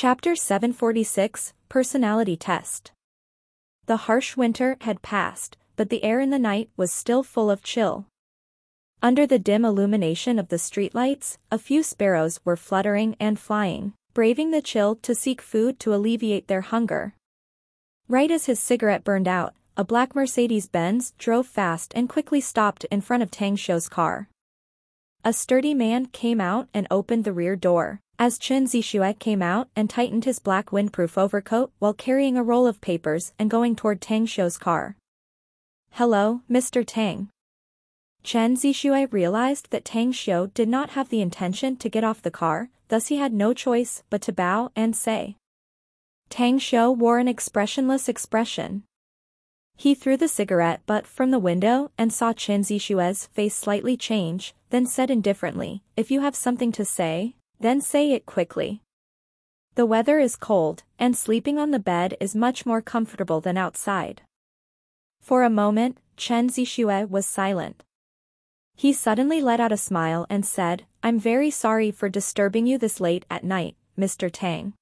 Chapter 746 Personality Test The harsh winter had passed, but the air in the night was still full of chill. Under the dim illumination of the streetlights, a few sparrows were fluttering and flying, braving the chill to seek food to alleviate their hunger. Right as his cigarette burned out, a black Mercedes-Benz drove fast and quickly stopped in front of Tang Xiu's car. A sturdy man came out and opened the rear door, as Chen Zixue came out and tightened his black windproof overcoat while carrying a roll of papers and going toward Tang Xiu's car. Hello, Mr. Tang. Chen Zixue realized that Tang Xiu did not have the intention to get off the car, thus he had no choice but to bow and say. Tang Xiu wore an expressionless expression, he threw the cigarette butt from the window and saw Chen Zixue's face slightly change, then said indifferently, if you have something to say, then say it quickly. The weather is cold, and sleeping on the bed is much more comfortable than outside. For a moment, Chen Zixue was silent. He suddenly let out a smile and said, I'm very sorry for disturbing you this late at night, Mr. Tang.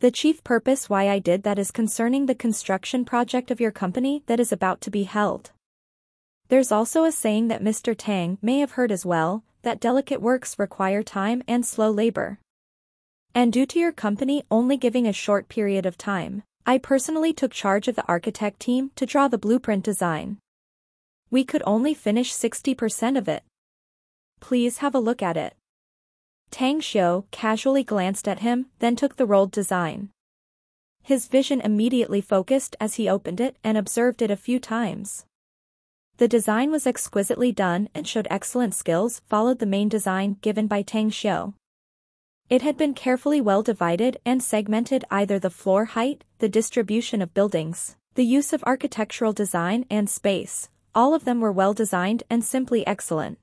The chief purpose why I did that is concerning the construction project of your company that is about to be held. There's also a saying that Mr. Tang may have heard as well, that delicate works require time and slow labor. And due to your company only giving a short period of time, I personally took charge of the architect team to draw the blueprint design. We could only finish 60% of it. Please have a look at it. Tang Xiu casually glanced at him, then took the rolled design. His vision immediately focused as he opened it and observed it a few times. The design was exquisitely done and showed excellent skills followed the main design given by Tang Xiu. It had been carefully well divided and segmented either the floor height, the distribution of buildings, the use of architectural design and space, all of them were well designed and simply excellent.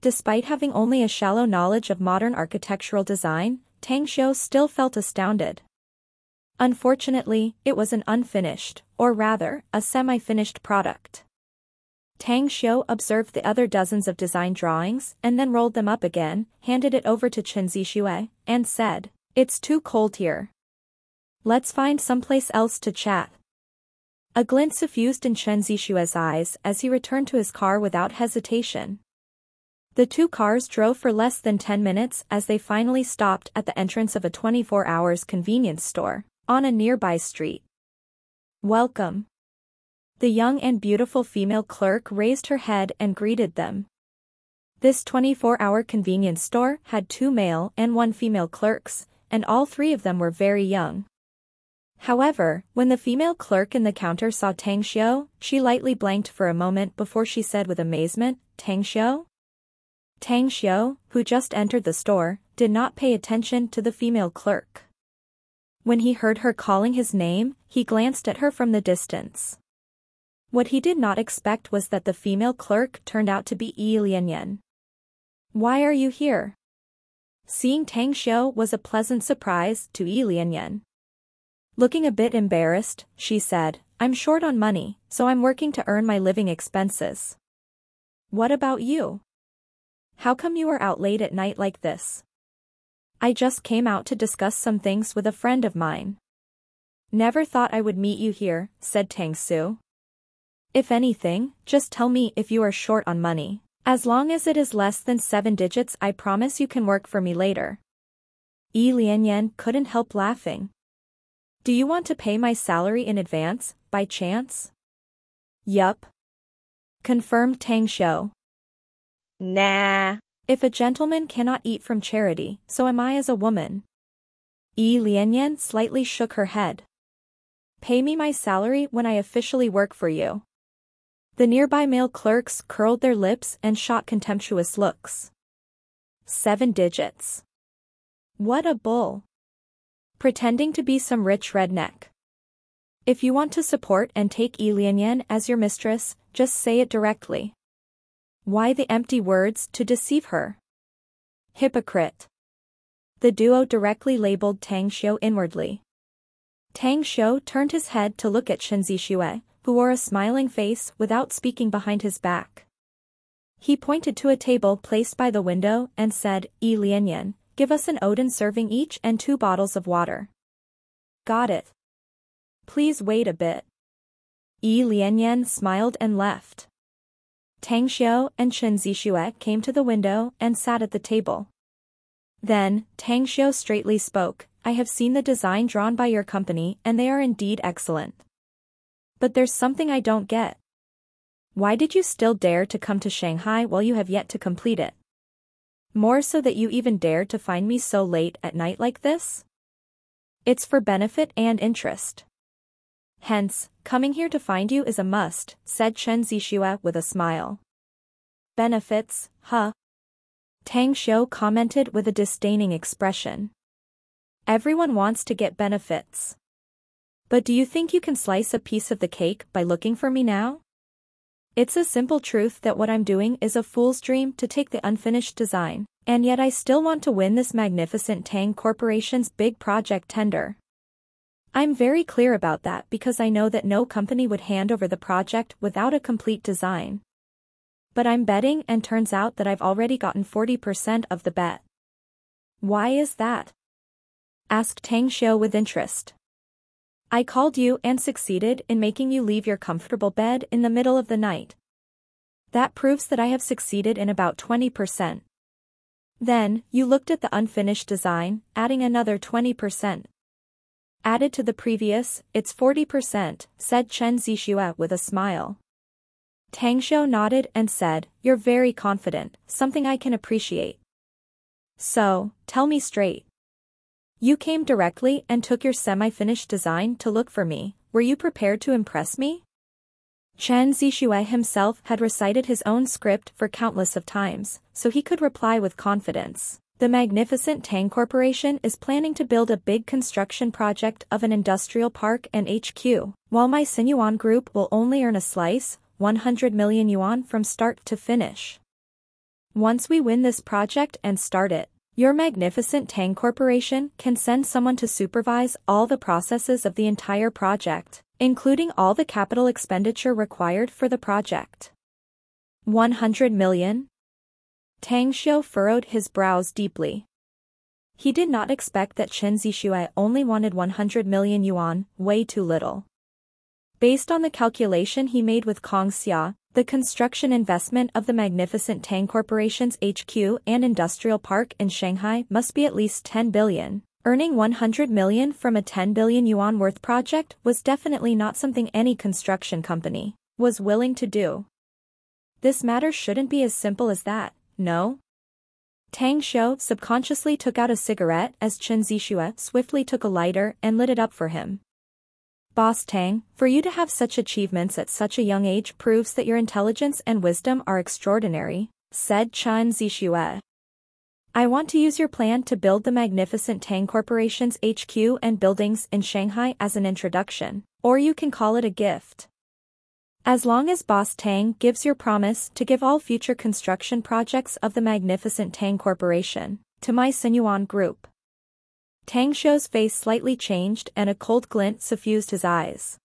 Despite having only a shallow knowledge of modern architectural design, Tang Xiu still felt astounded. Unfortunately, it was an unfinished, or rather, a semi-finished product. Tang Xiu observed the other dozens of design drawings and then rolled them up again, handed it over to Chen Zixue, and said, It's too cold here. Let's find someplace else to chat. A glint suffused in Chen Zixue's eyes as he returned to his car without hesitation. The two cars drove for less than 10 minutes as they finally stopped at the entrance of a 24 hours convenience store, on a nearby street. Welcome. The young and beautiful female clerk raised her head and greeted them. This 24-hour convenience store had two male and one female clerks, and all three of them were very young. However, when the female clerk in the counter saw Tang Xiu, she lightly blanked for a moment before she said with amazement, Tang Xiu? Tang Xiu, who just entered the store, did not pay attention to the female clerk. When he heard her calling his name, he glanced at her from the distance. What he did not expect was that the female clerk turned out to be Yi Lianyan. Why are you here? Seeing Tang Xiu was a pleasant surprise to Yi Lianyan. Looking a bit embarrassed, she said, I'm short on money, so I'm working to earn my living expenses. What about you? How come you are out late at night like this? I just came out to discuss some things with a friend of mine. Never thought I would meet you here, said Tang Xiu. If anything, just tell me if you are short on money. As long as it is less than seven digits I promise you can work for me later. Yi Lianyan couldn't help laughing. Do you want to pay my salary in advance, by chance? Yup. Confirmed Tang Xiu. Nah. If a gentleman cannot eat from charity, so am I as a woman. Yi Lianyan slightly shook her head. Pay me my salary when I officially work for you. The nearby male clerks curled their lips and shot contemptuous looks. Seven digits. What a bull. Pretending to be some rich redneck. If you want to support and take Yi Lianyan as your mistress, just say it directly. Why the empty words to deceive her? Hypocrite. The duo directly labeled Tang Xiu inwardly. Tang Xiu turned his head to look at Chen Zixue, who wore a smiling face without speaking behind his back. He pointed to a table placed by the window and said, Yi Lianyan, give us an oden serving each and two bottles of water. Got it. Please wait a bit. Yi Lianyan smiled and left. Tang Xiu and Chen Zixue came to the window and sat at the table. Then, Tang Xiu straightly spoke, I have seen the design drawn by your company and they are indeed excellent. But there's something I don't get. Why did you still dare to come to Shanghai while you have yet to complete it? More so that you even dared to find me so late at night like this? It's for benefit and interest. Hence, coming here to find you is a must, said Chen Zixue with a smile. Benefits, huh? Tang Xiu commented with a disdaining expression. Everyone wants to get benefits. But do you think you can slice a piece of the cake by looking for me now? It's a simple truth that what I'm doing is a fool's dream to take the unfinished design, and yet I still want to win this magnificent Tang Corporation's big project tender. I'm very clear about that because I know that no company would hand over the project without a complete design. But I'm betting and turns out that I've already gotten 40% of the bet. Why is that? Asked Tang Xiu with interest. I called you and succeeded in making you leave your comfortable bed in the middle of the night. That proves that I have succeeded in about 20%. Then, you looked at the unfinished design, adding another 20%. Added to the previous, it's 40%, said Chen Zixue with a smile. Tang Xiu nodded and said, You're very confident, something I can appreciate. So, tell me straight. You came directly and took your semi-finished design to look for me, were you prepared to impress me? Chen Zixue himself had recited his own script for countless of times, so he could reply with confidence. The magnificent Tang Corporation is planning to build a big construction project of an industrial park and HQ, while my Sinuan Group will only earn a slice, 100 million yuan from start to finish. Once we win this project and start it, your magnificent Tang Corporation can send someone to supervise all the processes of the entire project, including all the capital expenditure required for the project. 100 million? Tang Xiu furrowed his brows deeply. He did not expect that Chen Zixue only wanted 100 million yuan, way too little. Based on the calculation he made with Kong Xia, the construction investment of the magnificent Tang Corporation's HQ and industrial park in Shanghai must be at least 10 billion. Earning 100 million from a 10 billion yuan worth project was definitely not something any construction company was willing to do. This matter shouldn't be as simple as that, no? Tang Xiu subconsciously took out a cigarette as Chen Zixue swiftly took a lighter and lit it up for him. Boss Tang, for you to have such achievements at such a young age proves that your intelligence and wisdom are extraordinary, said Chen Zixue. I want to use your plan to build the magnificent Tang Corporation's HQ and buildings in Shanghai as an introduction, or you can call it a gift. As long as Boss Tang gives your promise to give all future construction projects of the magnificent Tang Corporation to my Sinuan group. Tang Xiu's face slightly changed and a cold glint suffused his eyes.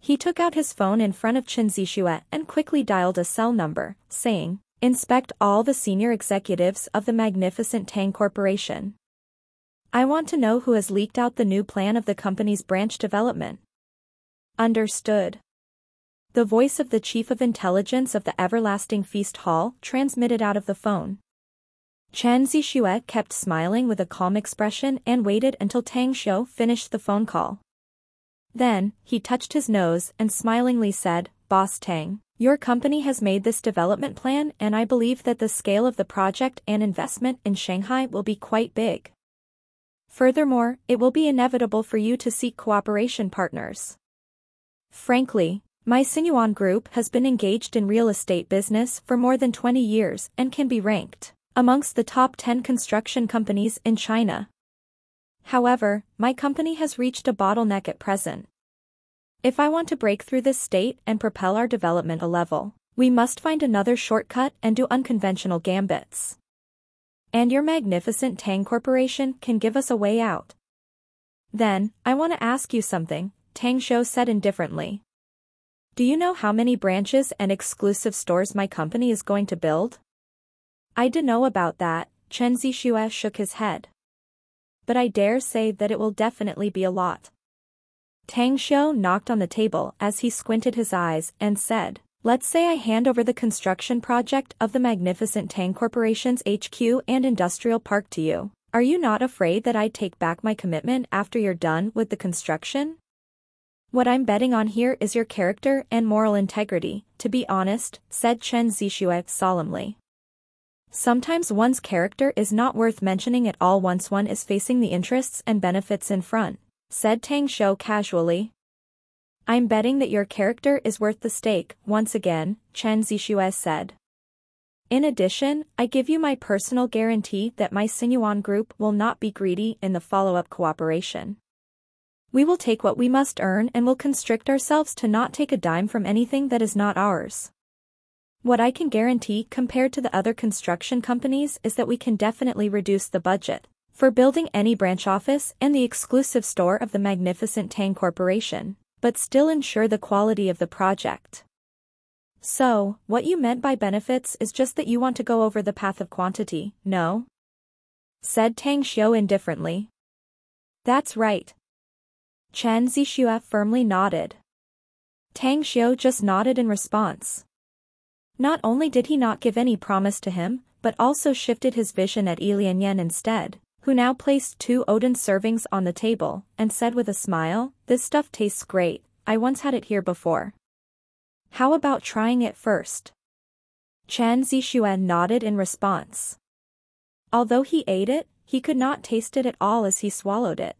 He took out his phone in front of Chen Zixue and quickly dialed a cell number, saying, Inspect all the senior executives of the magnificent Tang Corporation. I want to know who has leaked out the new plan of the company's branch development. Understood. The voice of the chief of intelligence of the Everlasting Feast Hall transmitted out of the phone. Chen Zixue kept smiling with a calm expression and waited until Tang Xiu finished the phone call. Then, he touched his nose and smilingly said, Boss Tang, your company has made this development plan and I believe that the scale of the project and investment in Shanghai will be quite big. Furthermore, it will be inevitable for you to seek cooperation partners. Frankly, my Sinuan Group has been engaged in real estate business for more than 20 years and can be ranked amongst the top 10 construction companies in China. However, my company has reached a bottleneck at present. If I want to break through this state and propel our development a level, we must find another shortcut and do unconventional gambits. And your magnificent Tang Corporation can give us a way out. Then, I want to ask you something, Tang Xiu said indifferently. Do you know how many branches and exclusive stores my company is going to build? I dunno about that, Chen Zixue shook his head. But I dare say that it will definitely be a lot. Tang Xiu knocked on the table as he squinted his eyes and said, Let's say I hand over the construction project of the magnificent Tang Corporation's HQ and industrial park to you. Are you not afraid that I'd take back my commitment after you're done with the construction? What I'm betting on here is your character and moral integrity, to be honest, said Chen Zixue solemnly. Sometimes one's character is not worth mentioning at all once one is facing the interests and benefits in front, said Tang Xiu casually. I'm betting that your character is worth the stake, once again, Chen Zixue said. In addition, I give you my personal guarantee that my Sinuan group will not be greedy in the follow-up cooperation. We will take what we must earn and will constrict ourselves to not take a dime from anything that is not ours. What I can guarantee compared to the other construction companies is that we can definitely reduce the budget for building any branch office and the exclusive store of the magnificent Tang Corporation, but still ensure the quality of the project. So, what you meant by benefits is just that you want to go over the path of quantity, no? Said Tang Xiu indifferently. That's right. Chen Zixue firmly nodded. Tang Xiu just nodded in response. Not only did he not give any promise to him, but also shifted his vision at Yi Lianyan instead, who now placed two oden servings on the table, and said with a smile, this stuff tastes great, I once had it here before. How about trying it first? Chen Zixue nodded in response. Although he ate it, he could not taste it at all as he swallowed it.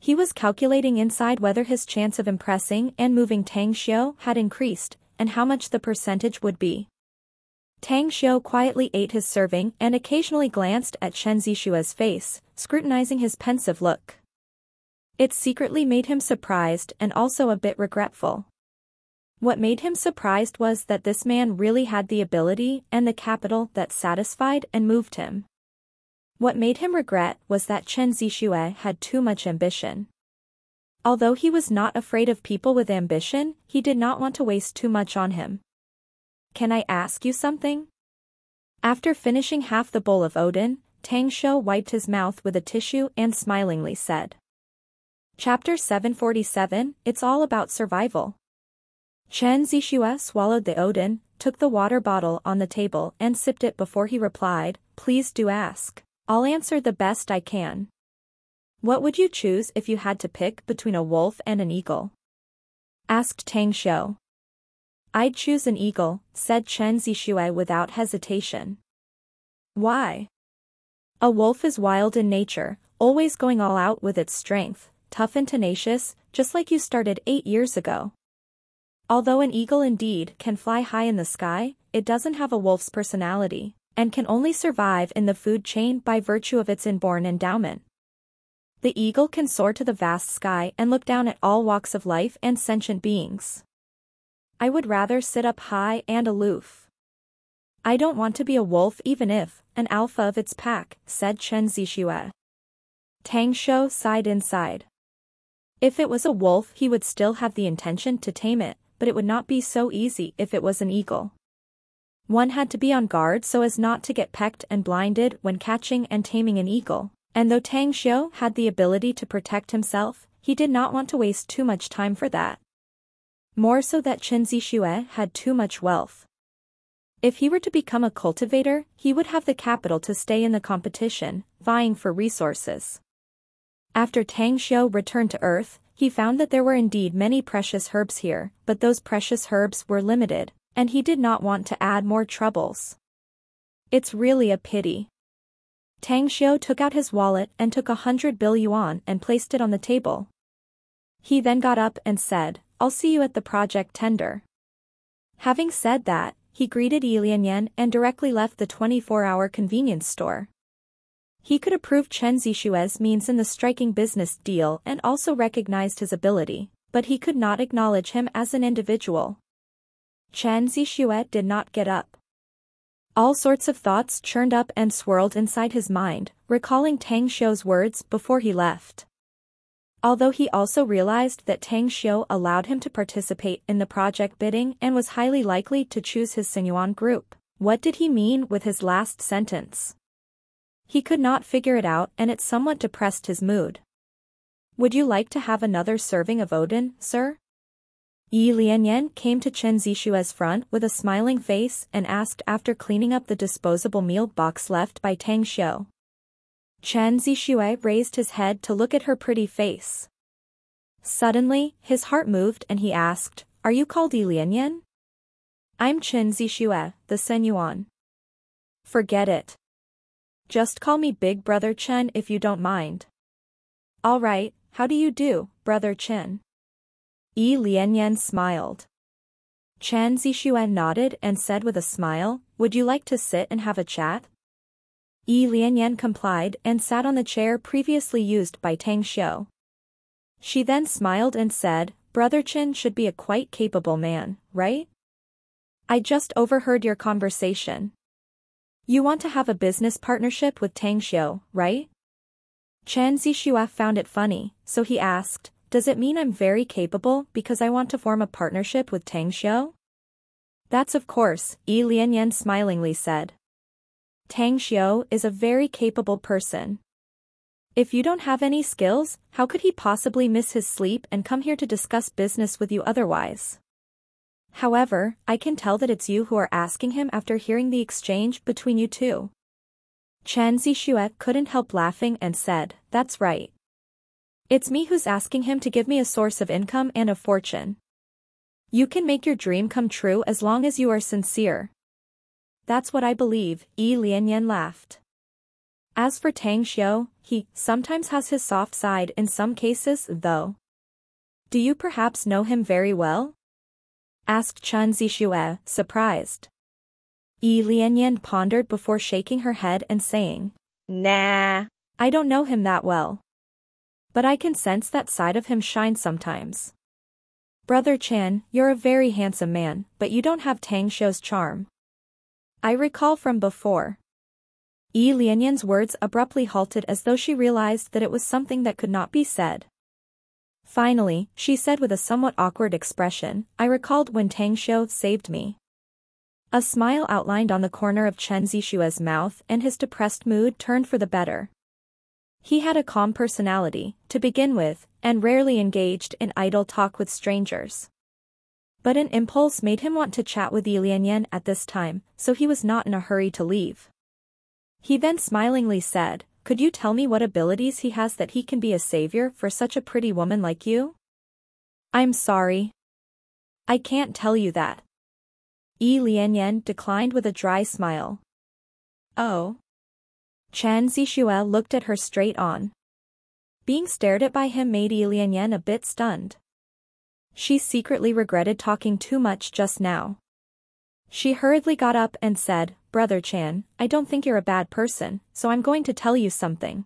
He was calculating inside whether his chance of impressing and moving Tang Xiu had increased, and how much the percentage would be. Tang Xiu quietly ate his serving and occasionally glanced at Chen Zixue's face, scrutinizing his pensive look. It secretly made him surprised and also a bit regretful. What made him surprised was that this man really had the ability and the capital that satisfied and moved him. What made him regret was that Chen Zixue had too much ambition. Although he was not afraid of people with ambition, he did not want to waste too much on him. Can I ask you something? After finishing half the bowl of oden, Tang Xiu wiped his mouth with a tissue and smilingly said. Chapter 747, It's all about survival. Chen Zixue swallowed the oden, took the water bottle on the table and sipped it before he replied, Please do ask. I'll answer the best I can. What would you choose if you had to pick between a wolf and an eagle? Asked Tang Xiu. I'd choose an eagle, said Chen Zixue without hesitation. Why? A wolf is wild in nature, always going all out with its strength, tough and tenacious, just like you started eight years ago. Although an eagle indeed can fly high in the sky, it doesn't have a wolf's personality, and can only survive in the food chain by virtue of its inborn endowment. The eagle can soar to the vast sky and look down at all walks of life and sentient beings. I would rather sit up high and aloof. I don't want to be a wolf even if, an alpha of its pack, said Chen Zixue. Tang Xiu sighed inside. If it was a wolf he would still have the intention to tame it, but it would not be so easy if it was an eagle. One had to be on guard so as not to get pecked and blinded when catching and taming an eagle, and though Tang Xiu had the ability to protect himself, he did not want to waste too much time for that more so that Chen Zixue had too much wealth. If he were to become a cultivator, he would have the capital to stay in the competition, vying for resources. After Tang Xiu returned to Earth, he found that there were indeed many precious herbs here, but those precious herbs were limited, and he did not want to add more troubles. It's really a pity. Tang Xiu took out his wallet and took a hundred bill yuan and placed it on the table. He then got up and said, I'll see you at the project tender. Having said that, he greeted Yi Lianyan and directly left the 24-hour convenience store. He could approve Chen Zixue's means in the striking business deal and also recognized his ability, but he could not acknowledge him as an individual. Chen Zixue did not get up. All sorts of thoughts churned up and swirled inside his mind, recalling Tang Xiu's words before he left. Although he also realized that Tang Xiu allowed him to participate in the project bidding and was highly likely to choose his Sinuan group. What did he mean with his last sentence? He could not figure it out and it somewhat depressed his mood. Would you like to have another serving of oden, sir? Yi Lianyan came to Chen Zixue's front with a smiling face and asked after cleaning up the disposable meal box left by Tang Xiu. Chen Zixue raised his head to look at her pretty face. Suddenly, his heart moved and he asked, Are you called Yi Lianyan? I'm Chen Zixue, the Sen Yuan. Forget it. Just call me Big Brother Chen if you don't mind. Alright, how do you do, Brother Chen? Yi Lianyan smiled. Chen Zixue nodded and said with a smile, Would you like to sit and have a chat? Yi Lianyan complied and sat on the chair previously used by Tang Xiu. She then smiled and said, Brother Chen should be a quite capable man, right? I just overheard your conversation. You want to have a business partnership with Tang Xiu, right? Chen Zixue found it funny, so he asked, does it mean I'm very capable because I want to form a partnership with Tang Xiu? That's of course, Yi Lianyan smilingly said. Tang Xiu is a very capable person. If you don't have any skills, how could he possibly miss his sleep and come here to discuss business with you otherwise? However, I can tell that it's you who are asking him after hearing the exchange between you two. Chen Zixue couldn't help laughing and said, that's right. It's me who's asking him to give me a source of income and a fortune. You can make your dream come true as long as you are sincere. That's what I believe, Yi Lianyan laughed. As for Tang Xiu, he sometimes has his soft side in some cases, though. Do you perhaps know him very well? Asked Chen Zixue, surprised. Yi Lianyan pondered before shaking her head and saying, Nah. I don't know him that well but I can sense that side of him shine sometimes. Brother Chen, you're a very handsome man, but you don't have Tang Xiu's charm. I recall from before. Yi Lianyan's words abruptly halted as though she realized that it was something that could not be said. Finally, she said with a somewhat awkward expression, I recalled when Tang Xiu saved me. A smile outlined on the corner of Chen Zixue's mouth and his depressed mood turned for the better. He had a calm personality, to begin with, and rarely engaged in idle talk with strangers. But an impulse made him want to chat with Yi Lianyan at this time, so he was not in a hurry to leave. He then smilingly said, Could you tell me what abilities he has that he can be a savior for such a pretty woman like you? I'm sorry. I can't tell you that. Yi Lianyan declined with a dry smile. Oh. Chen Zixue looked at her straight on. Being stared at by him made Yi Lianyan a bit stunned. She secretly regretted talking too much just now. She hurriedly got up and said, Brother Chen, I don't think you're a bad person, so I'm going to tell you something.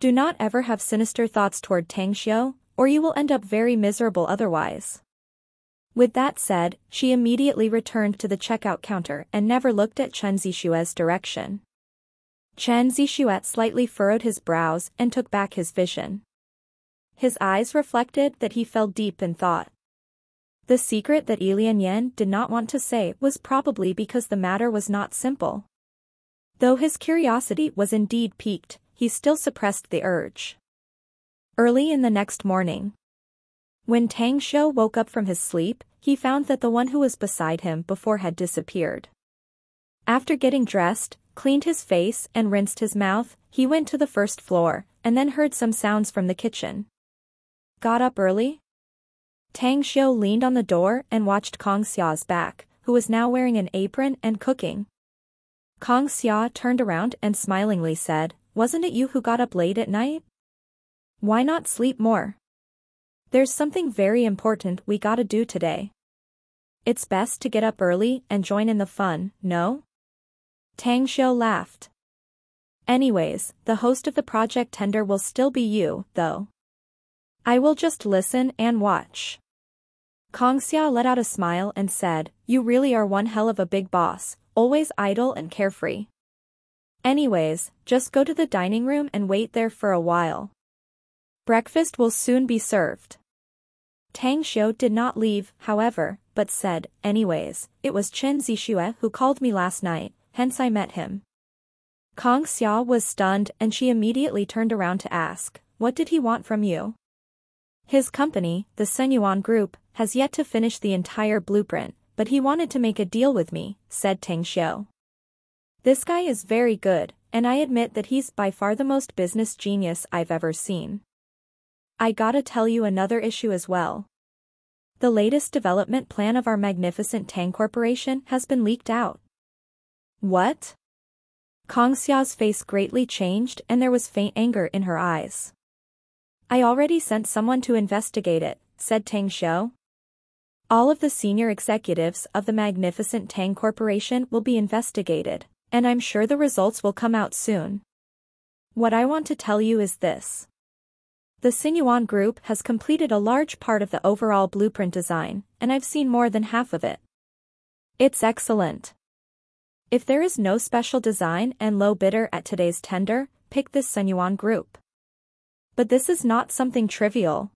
Do not ever have sinister thoughts toward Tang Xiu, or you will end up very miserable otherwise. With that said, she immediately returned to the checkout counter and never looked at Chen Zixue's direction. Chen Zixue slightly furrowed his brows and took back his vision. His eyes reflected that he fell deep in thought. The secret that Yi Lianyan did not want to say was probably because the matter was not simple. Though his curiosity was indeed piqued, he still suppressed the urge. Early in the next morning. When Tang Xiu woke up from his sleep, he found that the one who was beside him before had disappeared. After getting dressed, cleaned his face and rinsed his mouth, he went to the first floor, and then heard some sounds from the kitchen. Got up early? Tang Xiu leaned on the door and watched Kong Xia's back, who was now wearing an apron and cooking. Kong Xia turned around and smilingly said, Wasn't it you who got up late at night? Why not sleep more? There's something very important we gotta do today. It's best to get up early and join in the fun, no? Tang Xiu laughed. Anyways, the host of the project tender will still be you, though. I will just listen and watch. Kong Xia let out a smile and said, You really are one hell of a big boss, always idle and carefree. Anyways, just go to the dining room and wait there for a while. Breakfast will soon be served. Tang Xiu did not leave, however, but said, anyways, it was Chen Zixue who called me last night, hence I met him. Kong Xia was stunned and she immediately turned around to ask, what did he want from you? His company, the Senyuan Group, has yet to finish the entire blueprint, but he wanted to make a deal with me, said Tang Xiu. This guy is very good, and I admit that he's by far the most business genius I've ever seen. I gotta tell you another issue as well. The latest development plan of our magnificent Tang Corporation has been leaked out. What? Kong Xia's face greatly changed and there was faint anger in her eyes. I already sent someone to investigate it, said Tang Xiu. All of the senior executives of the magnificent Tang Corporation will be investigated, and I'm sure the results will come out soon. What I want to tell you is this. The Sinuan Group has completed a large part of the overall blueprint design, and I've seen more than half of it. It's excellent. If there is no special design and low bidder at today's tender, pick this Senyuan group. But this is not something trivial.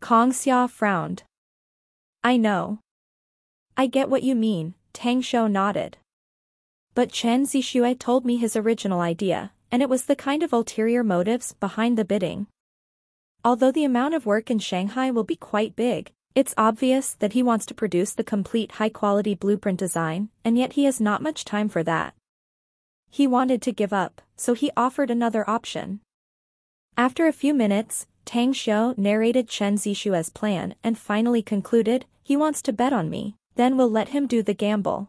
Kong Xia frowned. I know. I get what you mean, Tang Xiu nodded. But Chen Zixue told me his original idea, and it was the kind of ulterior motives behind the bidding. Although the amount of work in Shanghai will be quite big, it's obvious that he wants to produce the complete high-quality blueprint design, and yet he has not much time for that. He wanted to give up, so he offered another option. After a few minutes, Tang Xiu narrated Chen Zixue's plan and finally concluded, he wants to bet on me, then we'll let him do the gamble.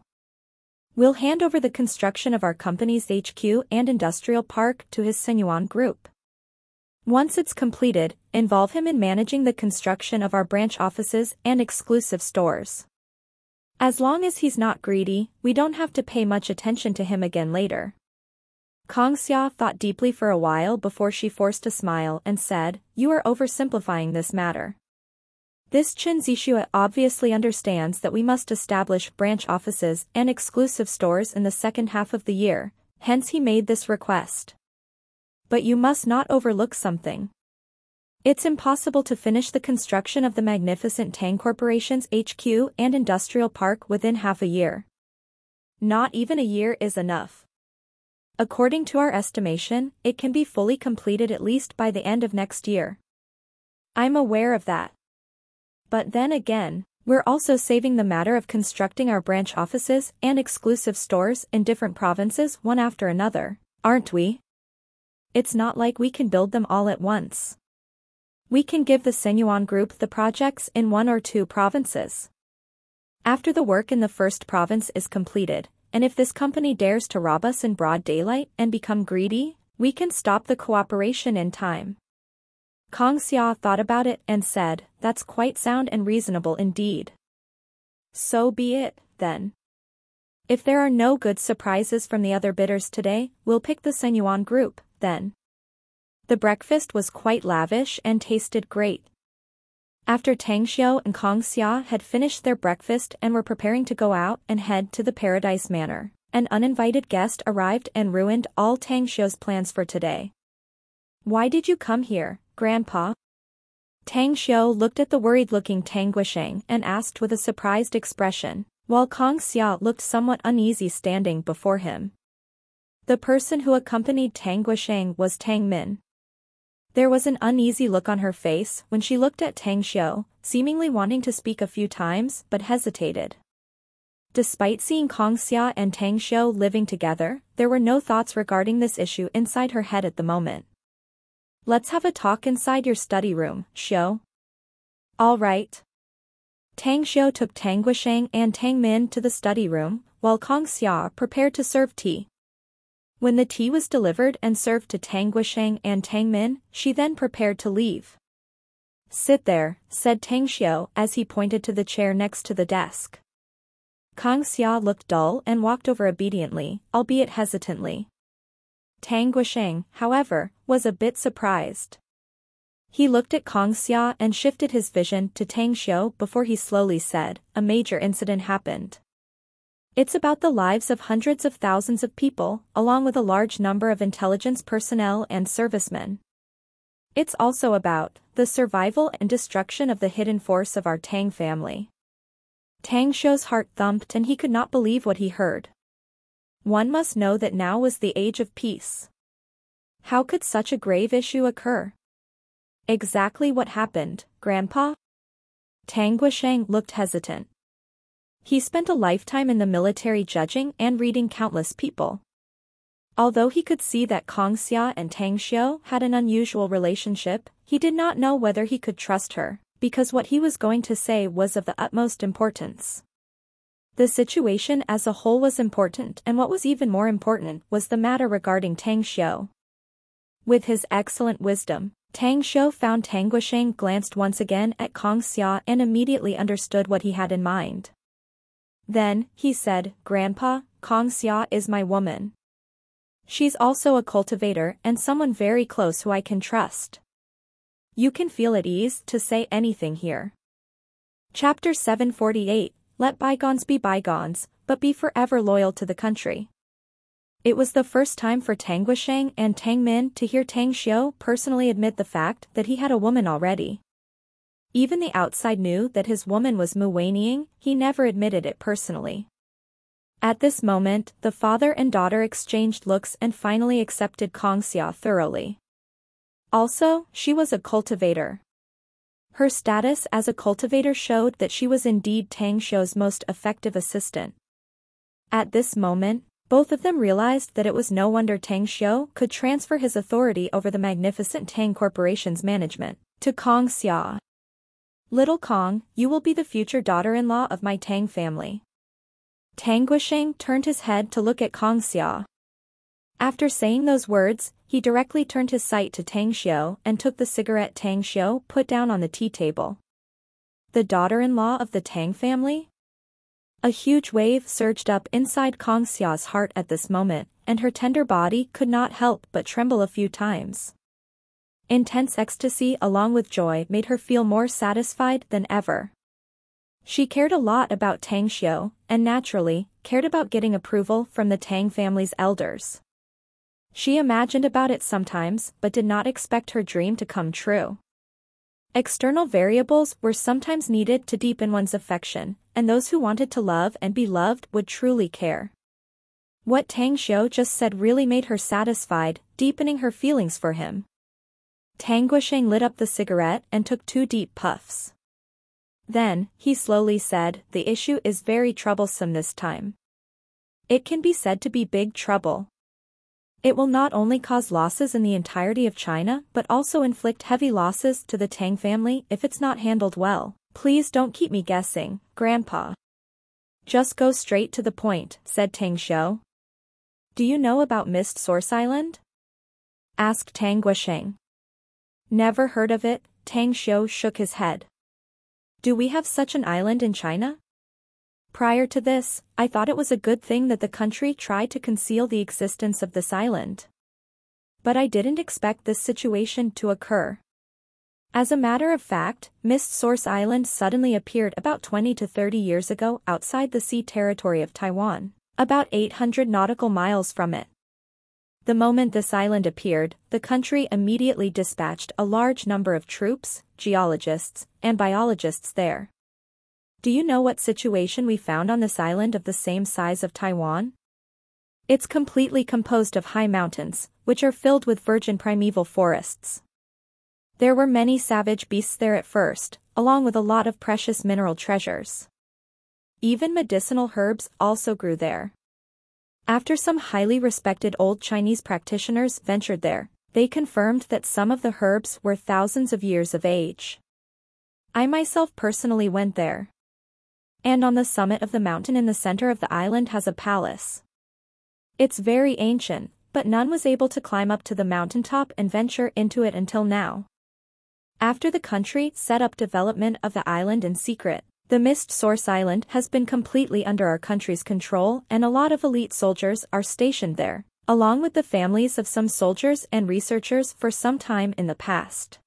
We'll hand over the construction of our company's HQ and industrial park to his Sinuan group. Once it's completed, involve him in managing the construction of our branch offices and exclusive stores. As long as he's not greedy, we don't have to pay much attention to him again later. Kong Xia thought deeply for a while before she forced a smile and said, You are oversimplifying this matter. This Chen Zixue obviously understands that we must establish branch offices and exclusive stores in the second half of the year, hence he made this request. But you must not overlook something. It's impossible to finish the construction of the magnificent Tang Corporation's HQ and industrial park within half a year. Not even a year is enough. According to our estimation, it can be fully completed at least by the end of next year. I'm aware of that. But then again, we're also saving the matter of constructing our branch offices and exclusive stores in different provinces one after another, aren't we? It's not like we can build them all at once. We can give the Senyuan group the projects in one or two provinces. After the work in the first province is completed, and if this company dares to rob us in broad daylight and become greedy, we can stop the cooperation in time. Kong Xia thought about it and said, that's quite sound and reasonable indeed. So be it, then. If there are no good surprises from the other bidders today, we'll pick the Senyuan group, then. The breakfast was quite lavish and tasted great. After Tang Xiu and Kong Xia had finished their breakfast and were preparing to go out and head to the Paradise Manor, an uninvited guest arrived and ruined all Tang Xiu's plans for today. Why did you come here, Grandpa? Tang Xiu looked at the worried-looking Tang Guisheng and asked with a surprised expression, while Kong Xia looked somewhat uneasy standing before him. The person who accompanied Tang Guisheng was Tang Min. There was an uneasy look on her face when she looked at Tang Xiu, seemingly wanting to speak a few times but hesitated. Despite seeing Kong Xia and Tang Xiu living together, there were no thoughts regarding this issue inside her head at the moment. Let's have a talk inside your study room, Xiu. All right. Tang Xiu took Tang Guisheng and Tang Min to the study room, while Kong Xia prepared to serve tea. When the tea was delivered and served to Tang Guisheng and Tang Min, she then prepared to leave. Sit there, said Tang Xiu as he pointed to the chair next to the desk. Kong Xia looked dull and walked over obediently, albeit hesitantly. Tang Guisheng, however, was a bit surprised. He looked at Kong Xia and shifted his vision to Tang Xiu before he slowly said, a major incident happened. It's about the lives of hundreds of thousands of people, along with a large number of intelligence personnel and servicemen. It's also about the survival and destruction of the hidden force of our Tang family. Tang Xiu's heart thumped and he could not believe what he heard. One must know that now was the age of peace. How could such a grave issue occur? Exactly what happened, Grandpa? Tang Guisheng looked hesitant. He spent a lifetime in the military judging and reading countless people. Although he could see that Kong Xia and Tang Xiu had an unusual relationship, he did not know whether he could trust her, because what he was going to say was of the utmost importance. The situation as a whole was important and what was even more important was the matter regarding Tang Xiu. With his excellent wisdom, Tang Xiu found Tang Guisheng glanced once again at Kong Xia and immediately understood what he had in mind. Then, he said, Grandpa, Kong Xia is my woman. She's also a cultivator and someone very close who I can trust. You can feel at ease to say anything here. Chapter 748 Let bygones be bygones, but be forever loyal to the country. It was the first time for Tang Guisheng and Tang Min to hear Tang Xiu personally admit the fact that he had a woman already. Even the outside knew that his woman was Mu Weining, he never admitted it personally. At this moment, the father and daughter exchanged looks and finally accepted Kong Xia thoroughly. Also, she was a cultivator. Her status as a cultivator showed that she was indeed Tang Xiu's most effective assistant. At this moment, both of them realized that it was no wonder Tang Xiu could transfer his authority over the magnificent Tang Corporation's management to Kong Xia. Little Kong, you will be the future daughter-in-law of my Tang family. Tang Guisheng turned his head to look at Kong Xia. After saying those words, he directly turned his sight to Tang Xiu and took the cigarette Tang Xiu put down on the tea table. The daughter-in-law of the Tang family? A huge wave surged up inside Kong Xia's heart at this moment, and her tender body could not help but tremble a few times. Intense ecstasy along with joy made her feel more satisfied than ever. She cared a lot about Tang Xiu, and naturally, cared about getting approval from the Tang family's elders. She imagined about it sometimes but did not expect her dream to come true. External variables were sometimes needed to deepen one's affection, and those who wanted to love and be loved would truly care. What Tang Xiu just said really made her satisfied, deepening her feelings for him. Tang Guisheng lit up the cigarette and took two deep puffs. Then, he slowly said, the issue is very troublesome this time. It can be said to be big trouble. It will not only cause losses in the entirety of China but also inflict heavy losses to the Tang family if it's not handled well. Please don't keep me guessing, Grandpa. Just go straight to the point, said Tang Xiu. Do you know about Mist Source Island? asked Tang Guisheng. Never heard of it, Tang Xiu shook his head. Do we have such an island in China? Prior to this, I thought it was a good thing that the country tried to conceal the existence of this island. But I didn't expect this situation to occur. As a matter of fact, Mist Source Island suddenly appeared about 20 to 30 years ago outside the sea territory of Taiwan, about 800 nautical miles from it. The moment this island appeared, the country immediately dispatched a large number of troops, geologists, and biologists there. Do you know what situation we found on this island of the same size of Taiwan? It's completely composed of high mountains, which are filled with virgin primeval forests. There were many savage beasts there at first, along with a lot of precious mineral treasures. Even medicinal herbs also grew there. After some highly respected old Chinese practitioners ventured there, they confirmed that some of the herbs were thousands of years of age. I myself personally went there. And on the summit of the mountain in the center of the island has a palace. It's very ancient, but none was able to climb up to the mountaintop and venture into it until now. After the country set up development of the island in secret, the Mist Source Island has been completely under our country's control and a lot of elite soldiers are stationed there, along with the families of some soldiers and researchers for some time in the past.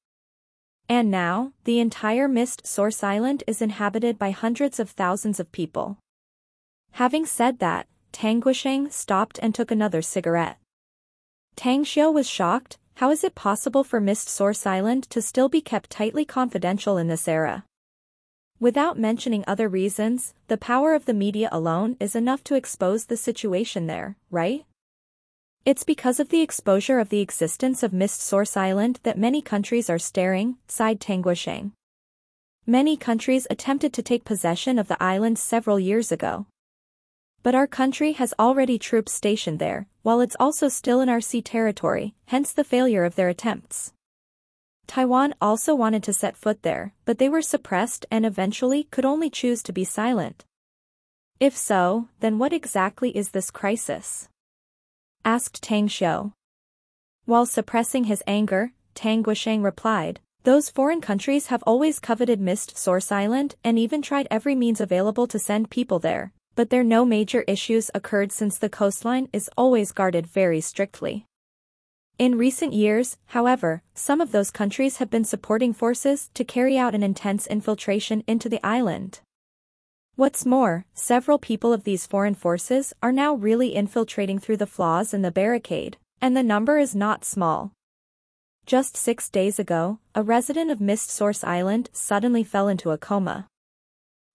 And now, the entire Mist Source Island is inhabited by hundreds of thousands of people. Having said that, Tang Guisheng stopped and took another cigarette. Tang Xiu was shocked, how is it possible for Mist Source Island to still be kept tightly confidential in this era? Without mentioning other reasons, the power of the media alone is enough to expose the situation there, right? It's because of the exposure of the existence of Mist Source Island that many countries are staring, sighed Tang Guisheng. Many countries attempted to take possession of the island several years ago. But our country has already troops stationed there, while it's also still in our sea territory, hence the failure of their attempts. Taiwan also wanted to set foot there, but they were suppressed and eventually could only choose to be silent. If so, then what exactly is this crisis? asked Tang Xiu. While suppressing his anger, Tang Guisheng replied, those foreign countries have always coveted Mist Source Island and even tried every means available to send people there, but there no major issues occurred since the coastline is always guarded very strictly. In recent years, however, some of those countries have been supporting forces to carry out an intense infiltration into the island. What's more, several people of these foreign forces are now really infiltrating through the flaws in the barricade, and the number is not small. Just six days ago, a resident of Mist Source Island suddenly fell into a coma.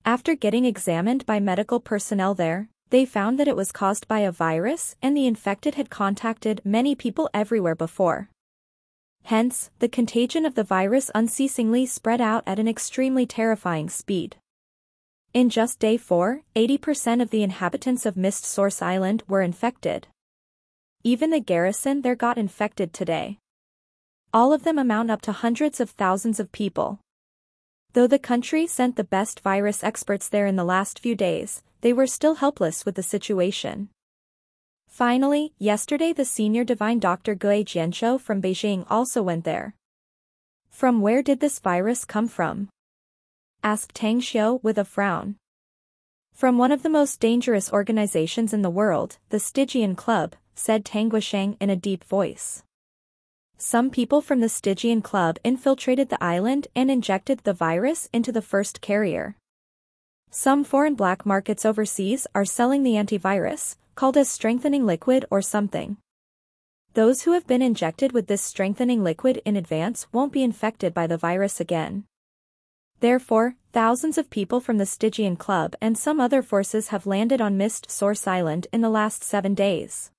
After getting examined by medical personnel there, they found that it was caused by a virus and the infected had contacted many people everywhere before. Hence, the contagion of the virus unceasingly spread out at an extremely terrifying speed. In just day 4, 80% of the inhabitants of Mist Source Island were infected. Even the garrison there got infected today. All of them amount up to hundreds of thousands of people. Though the country sent the best virus experts there in the last few days, they were still helpless with the situation. Finally, yesterday the senior divine doctor Gui Jianzhou from Beijing also went there. From where did this virus come from? asked Tang Xiu with a frown. From one of the most dangerous organizations in the world, the Stygian Club, said Tang Guisheng in a deep voice. Some people from the Stygian Club infiltrated the island and injected the virus into the first carrier. Some foreign black markets overseas are selling the antivirus, called as strengthening liquid or something. Those who have been injected with this strengthening liquid in advance won't be infected by the virus again. Therefore, thousands of people from the Stygian Club and some other forces have landed on Mist Source Island in the last seven days.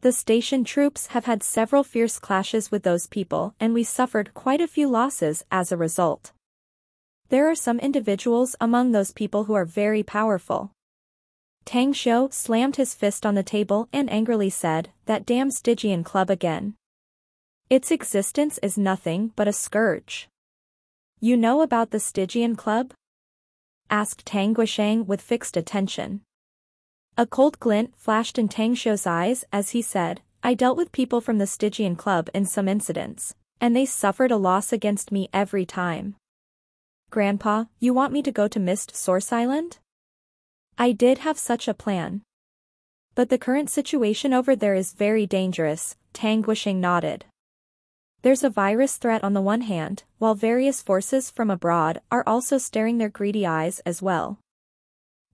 The station troops have had several fierce clashes with those people and we suffered quite a few losses as a result. There are some individuals among those people who are very powerful. Tang Xiu slammed his fist on the table and angrily said, that damn Stygian club again. Its existence is nothing but a scourge. You know about the Stygian Club? Asked Tang Guisheng with fixed attention. A cold glint flashed in Tang Xiu's eyes as he said, I dealt with people from the Stygian Club in some incidents, and they suffered a loss against me every time. Grandpa, you want me to go to Mist Source Island? I did have such a plan. But the current situation over there is very dangerous, Tang Guisheng nodded. There's a virus threat on the one hand, while various forces from abroad are also staring their greedy eyes as well.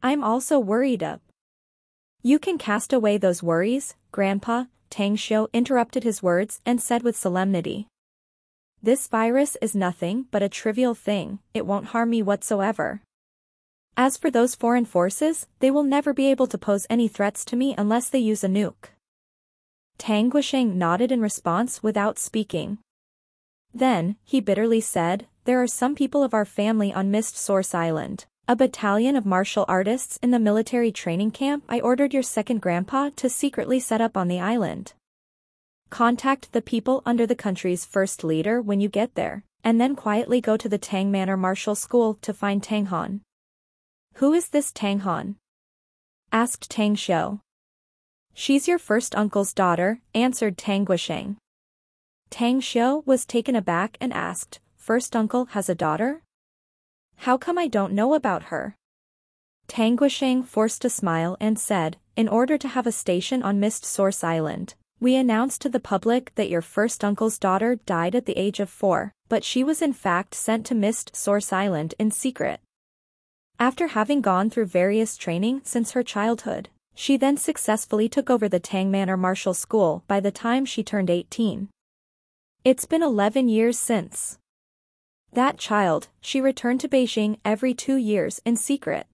I'm also worried up. You can cast away those worries, Grandpa, Tang Xiu interrupted his words and said with solemnity. This virus is nothing but a trivial thing, it won't harm me whatsoever. As for those foreign forces, they will never be able to pose any threats to me unless they use a nuke. Tang Guisheng nodded in response without speaking. Then, he bitterly said, there are some people of our family on Mist Source Island. A battalion of martial artists in the military training camp I ordered your second grandpa to secretly set up on the island. Contact the people under the country's first leader when you get there, and then quietly go to the Tang Manor Martial School to find Tang Han. Who is this Tang Han? asked Tang Xiu. She's your first uncle's daughter, answered Tang Guisheng. Tang Xiu was taken aback and asked, First uncle has a daughter? How come I don't know about her? Tang Guisheng forced a smile and said, in order to have a station on Mist Source Island, we announced to the public that your first uncle's daughter died at the age of four, but she was in fact sent to Mist Source Island in secret. After having gone through various training since her childhood, she then successfully took over the Tang Manor Martial School by the time she turned 18. It's been 11 years since. That child, she returned to Beijing every two years in secret.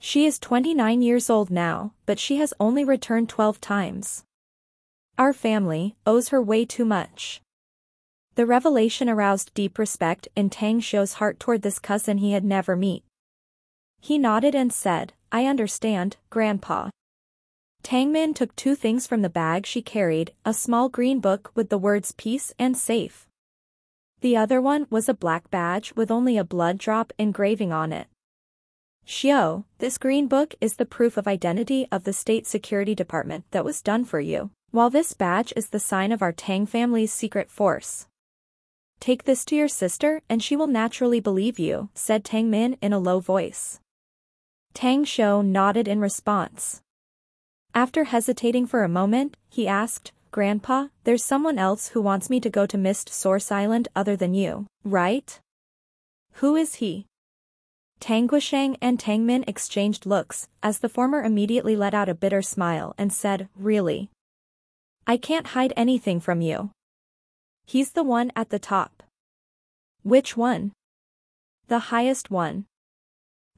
She is 29 years old now, but she has only returned 12 times. Our family owes her way too much. The revelation aroused deep respect in Tang Xiu's heart toward this cousin he had never met. He nodded and said, I understand, Grandpa. Tang Min took two things from the bag she carried, a small green book with the words peace and safe. The other one was a black badge with only a blood drop engraving on it. Xiu, this green book is the proof of identity of the State Security Department that was done for you, while this badge is the sign of our Tang family's secret force. Take this to your sister and she will naturally believe you, said Tang Min in a low voice. Tang Xiu nodded in response. After hesitating for a moment, he asked, Grandpa, there's someone else who wants me to go to Mist Source Island other than you, right? Who is he? Tang Guisheng and Tang Min exchanged looks, as the former immediately let out a bitter smile and said, Really? I can't hide anything from you. He's the one at the top. Which one? The highest one.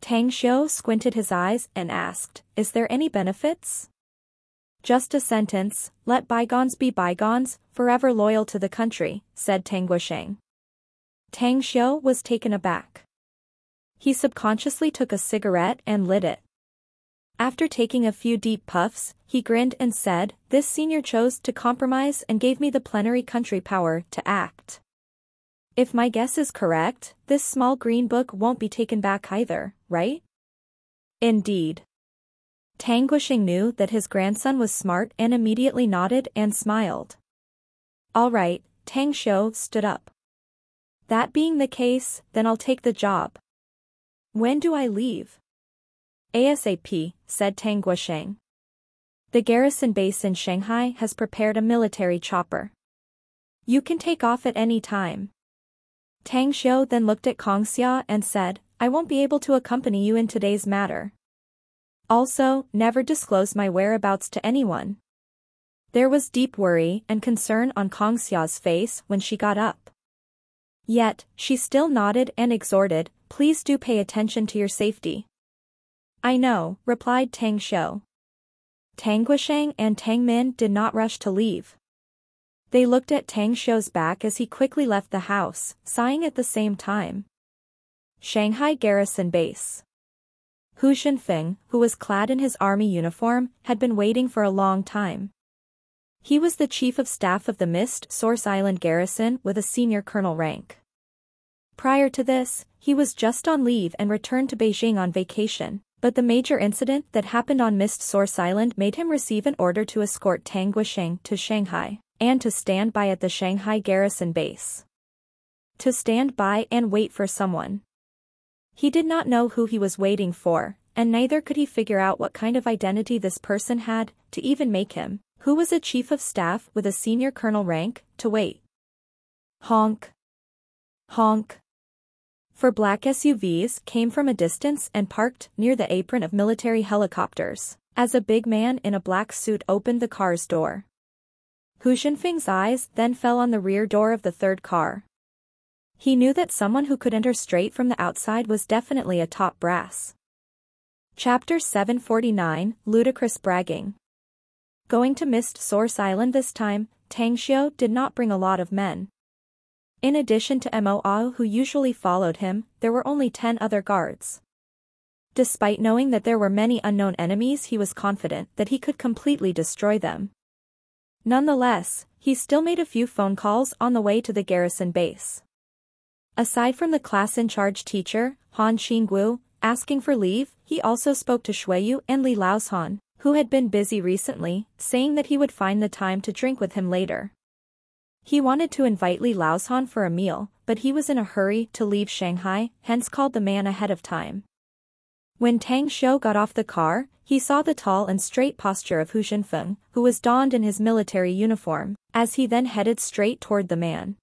Tang Xiu squinted his eyes and asked, Is there any benefits? Just a sentence, let bygones be bygones, forever loyal to the country, said Tang Guisheng. Tang Xiu was taken aback. He subconsciously took a cigarette and lit it. After taking a few deep puffs, he grinned and said, This senior chose to compromise and gave me the plenary country power to act. If my guess is correct, this small green book won't be taken back either, right? Indeed. Tang Guisheng knew that his grandson was smart and immediately nodded and smiled. All right, Tang Xiu stood up. That being the case, then I'll take the job. When do I leave? ASAP, said Tang Guisheng. The garrison base in Shanghai has prepared a military chopper. You can take off at any time. Tang Xiu then looked at Kong Xia and said, I won't be able to accompany you in today's matter. Also, never disclose my whereabouts to anyone. There was deep worry and concern on Kong Xia's face when she got up. Yet, she still nodded and exhorted, please do pay attention to your safety. I know, replied Tang Xiu. Tang Guisheng and Tang Min did not rush to leave. They looked at Tang Xiu's back as he quickly left the house, sighing at the same time. Shanghai Garrison Base. Hu Xinfeng, who was clad in his army uniform, had been waiting for a long time. He was the chief of staff of the Mist Source Island garrison with a senior colonel rank. Prior to this, he was just on leave and returned to Beijing on vacation. But the major incident that happened on Mist Source Island made him receive an order to escort Tang Guisheng to Shanghai, and to stand by at the Shanghai garrison base. To stand by and wait for someone. He did not know who he was waiting for, and neither could he figure out what kind of identity this person had, to even make him, who was a chief of staff with a senior colonel rank, to wait. Honk. Honk for black SUVs came from a distance and parked near the apron of military helicopters, as a big man in a black suit opened the car's door. Hu Xinfeng's eyes then fell on the rear door of the third car. He knew that someone who could enter straight from the outside was definitely a top brass. Chapter 749, Ludicrous Bragging Going to Mist Source Island this time, Tang Xiu did not bring a lot of men, in addition to Mo Ao who usually followed him, there were only 10 other guards. Despite knowing that there were many unknown enemies he was confident that he could completely destroy them. Nonetheless, he still made a few phone calls on the way to the garrison base. Aside from the class-in-charge teacher, Han Xingwu, asking for leave, he also spoke to Shuiyu and Li Laoshan, who had been busy recently, saying that he would find the time to drink with him later. He wanted to invite Li Laoshan for a meal, but he was in a hurry to leave Shanghai, hence called the man ahead of time. When Tang Xiu got off the car, he saw the tall and straight posture of Hu Xinfeng, who was donned in his military uniform, as he then headed straight toward the man.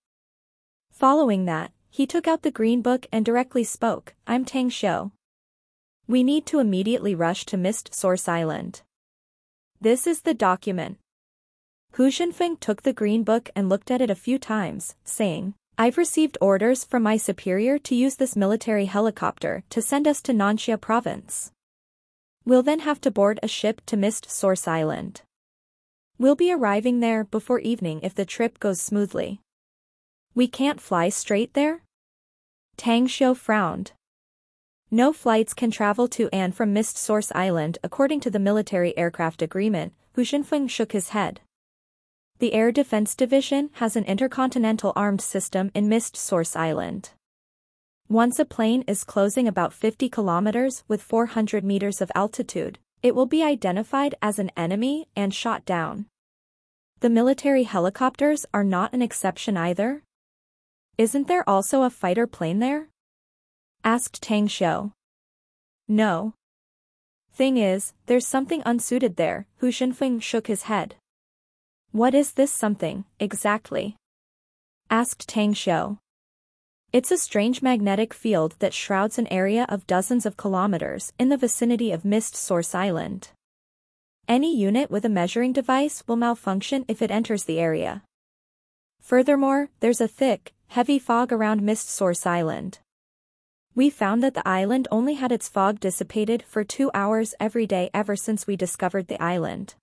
Following that, he took out the green book and directly spoke, I'm Tang Xiu. We need to immediately rush to Mist Source Island. This is the document. Hu Xinfeng took the green book and looked at it a few times, saying, I've received orders from my superior to use this military helicopter to send us to Nanxia province. We'll then have to board a ship to Mist Source Island. We'll be arriving there before evening if the trip goes smoothly. We can't fly straight there? Tang Xiu frowned. No flights can travel to and from Mist Source Island according to the military aircraft agreement, Hu Xinfeng shook his head. The Air Defense Division has an intercontinental armed system in Mist Source Island. Once a plane is closing about 50 kilometers with 400 meters of altitude, it will be identified as an enemy and shot down. The military helicopters are not an exception either. Isn't there also a fighter plane there? Asked Tang Xiu. No. Thing is, there's something unsuited there, Hu Xinfeng shook his head. What is this something, exactly? Asked Tang Xiu. It's a strange magnetic field that shrouds an area of dozens of kilometers in the vicinity of Mist Source Island. Any unit with a measuring device will malfunction if it enters the area. Furthermore, there's a thick, heavy fog around Mist Source Island. We found that the island only had its fog dissipated for two hours every day ever since we discovered the island.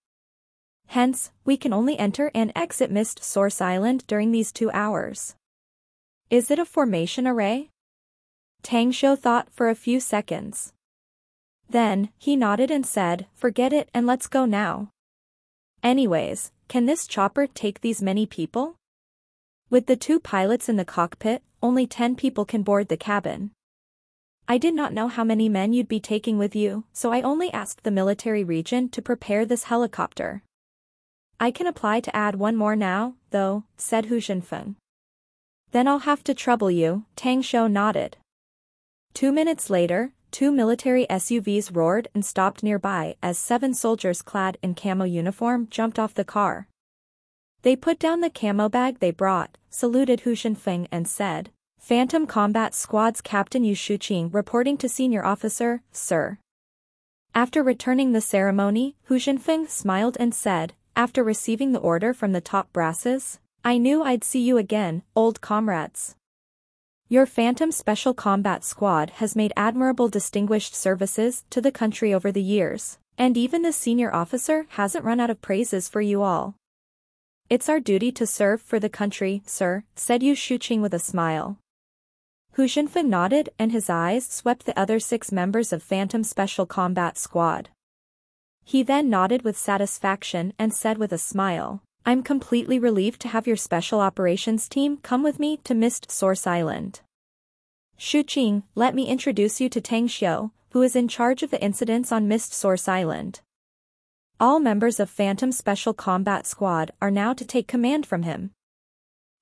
Hence, we can only enter and exit Mist Source Island during these two hours. Is it a formation array? Tang Xiu thought for a few seconds. Then, he nodded and said, forget it and let's go now. Anyways, can this chopper take these many people? With the two pilots in the cockpit, only 10 people can board the cabin. I did not know how many men you'd be taking with you, so I only asked the military region to prepare this helicopter. I can apply to add one more now, though, said Hu Xinfeng. Then I'll have to trouble you, Tang Xiu nodded. Two minutes later, two military SUVs roared and stopped nearby as seven soldiers clad in camo uniform jumped off the car. They put down the camo bag they brought, saluted Hu Xinfeng and said, Phantom Combat Squad's Captain Yu Shuqing reporting to Senior Officer, Sir. After returning the ceremony, Hu Xinfeng smiled and said, after receiving the order from the top brasses, I knew I'd see you again, old comrades. Your Phantom Special Combat Squad has made admirable distinguished services to the country over the years, and even the senior officer hasn't run out of praises for you all. It's our duty to serve for the country, sir, said Yu Shuqing with a smile. Hu Xinfeng nodded and his eyes swept the other six members of Phantom Special Combat Squad. He then nodded with satisfaction and said with a smile, I'm completely relieved to have your special operations team come with me to Mist Source Island. Shuqing, let me introduce you to Tang Xiu, who is in charge of the incidents on Mist Source Island. All members of Phantom Special Combat Squad are now to take command from him.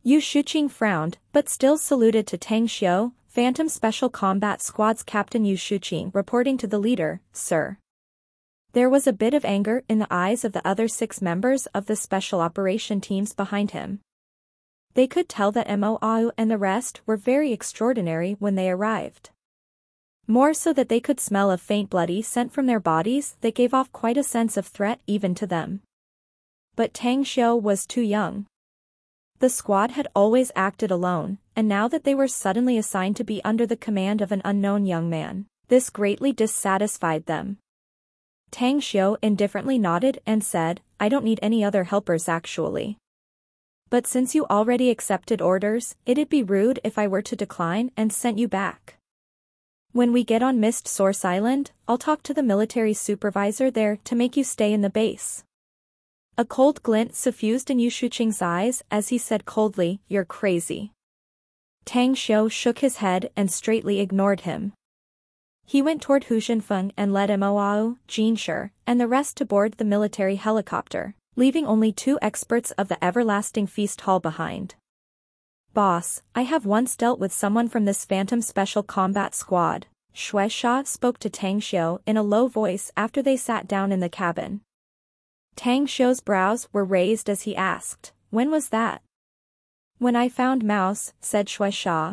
Yu Shuqing frowned, but still saluted to Tang Xiu, Phantom Special Combat Squad's Captain Yu Shuqing reporting to the leader, Sir. There was a bit of anger in the eyes of the other six members of the special operation teams behind him. They could tell that Mo Ao and the rest were very extraordinary when they arrived. More so that they could smell a faint bloody scent from their bodies that gave off quite a sense of threat even to them. But Tang Xiu was too young. The squad had always acted alone, and now that they were suddenly assigned to be under the command of an unknown young man, this greatly dissatisfied them. Tang Xiu indifferently nodded and said, I don't need any other helpers actually. But since you already accepted orders, it'd be rude if I were to decline and sent you back. When we get on Mist Source Island, I'll talk to the military supervisor there to make you stay in the base. A cold glint suffused in Yu Shuqing's eyes as he said coldly, You're crazy. Tang Xiu shook his head and straightly ignored him. He went toward Hu Xinfeng and led Mo Ao, Jinshi, and the rest to board the military helicopter, leaving only two experts of the everlasting feast hall behind. Boss, I have once dealt with someone from this Phantom Special Combat Squad. Shuaisha spoke to Tang Xiu in a low voice after they sat down in the cabin. Tang Xiu's brows were raised as he asked, when was that? When I found Mouse, said Shuaisha,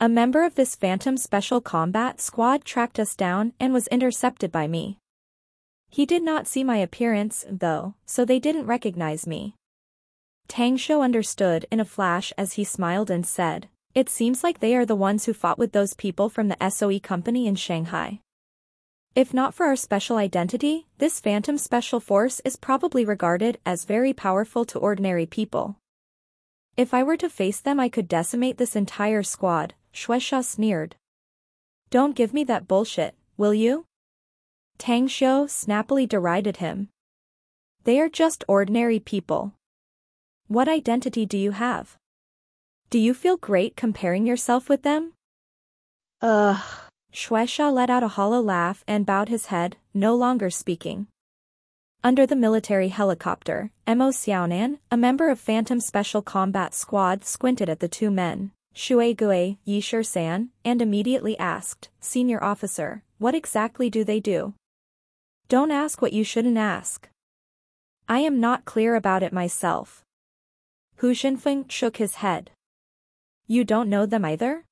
a member of this Phantom Special Combat Squad tracked us down and was intercepted by me. He did not see my appearance, though, so they didn't recognize me. Tang Xiu understood in a flash as he smiled and said, It seems like they are the ones who fought with those people from the SOE company in Shanghai. If not for our special identity, this Phantom Special Force is probably regarded as very powerful to ordinary people. If I were to face them I could decimate this entire squad, Shueisha sneered. Don't give me that bullshit, will you? Tang Xiu snappily derided him. They are just ordinary people. What identity do you have? Do you feel great comparing yourself with them? Ugh. Shueisha let out a hollow laugh and bowed his head, no longer speaking. Under the military helicopter, Mo Xiaonan, a member of Phantom Special Combat Squad squinted at the two men, Shui Gui, Yishir San, and immediately asked, Senior officer, what exactly do they do? Don't ask what you shouldn't ask. I am not clear about it myself. Hu Xinfeng shook his head. You don't know them either?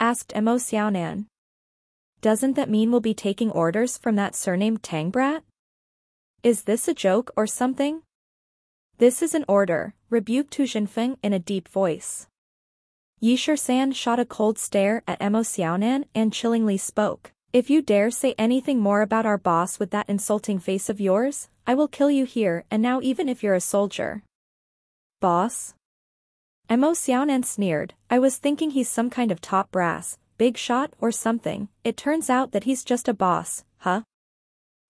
Asked Mo Xiaonan. Doesn't that mean we'll be taking orders from that surnamed Tang brat? Is this a joke or something? This is an order, rebuked Hu Xinfeng in a deep voice. Yishir San shot a cold stare at Mo Xiaonan and chillingly spoke. If you dare say anything more about our boss with that insulting face of yours, I will kill you here and now even if you're a soldier. Boss? Mo Xiaonan sneered, I was thinking he's some kind of top brass, big shot or something, it turns out that he's just a boss, huh?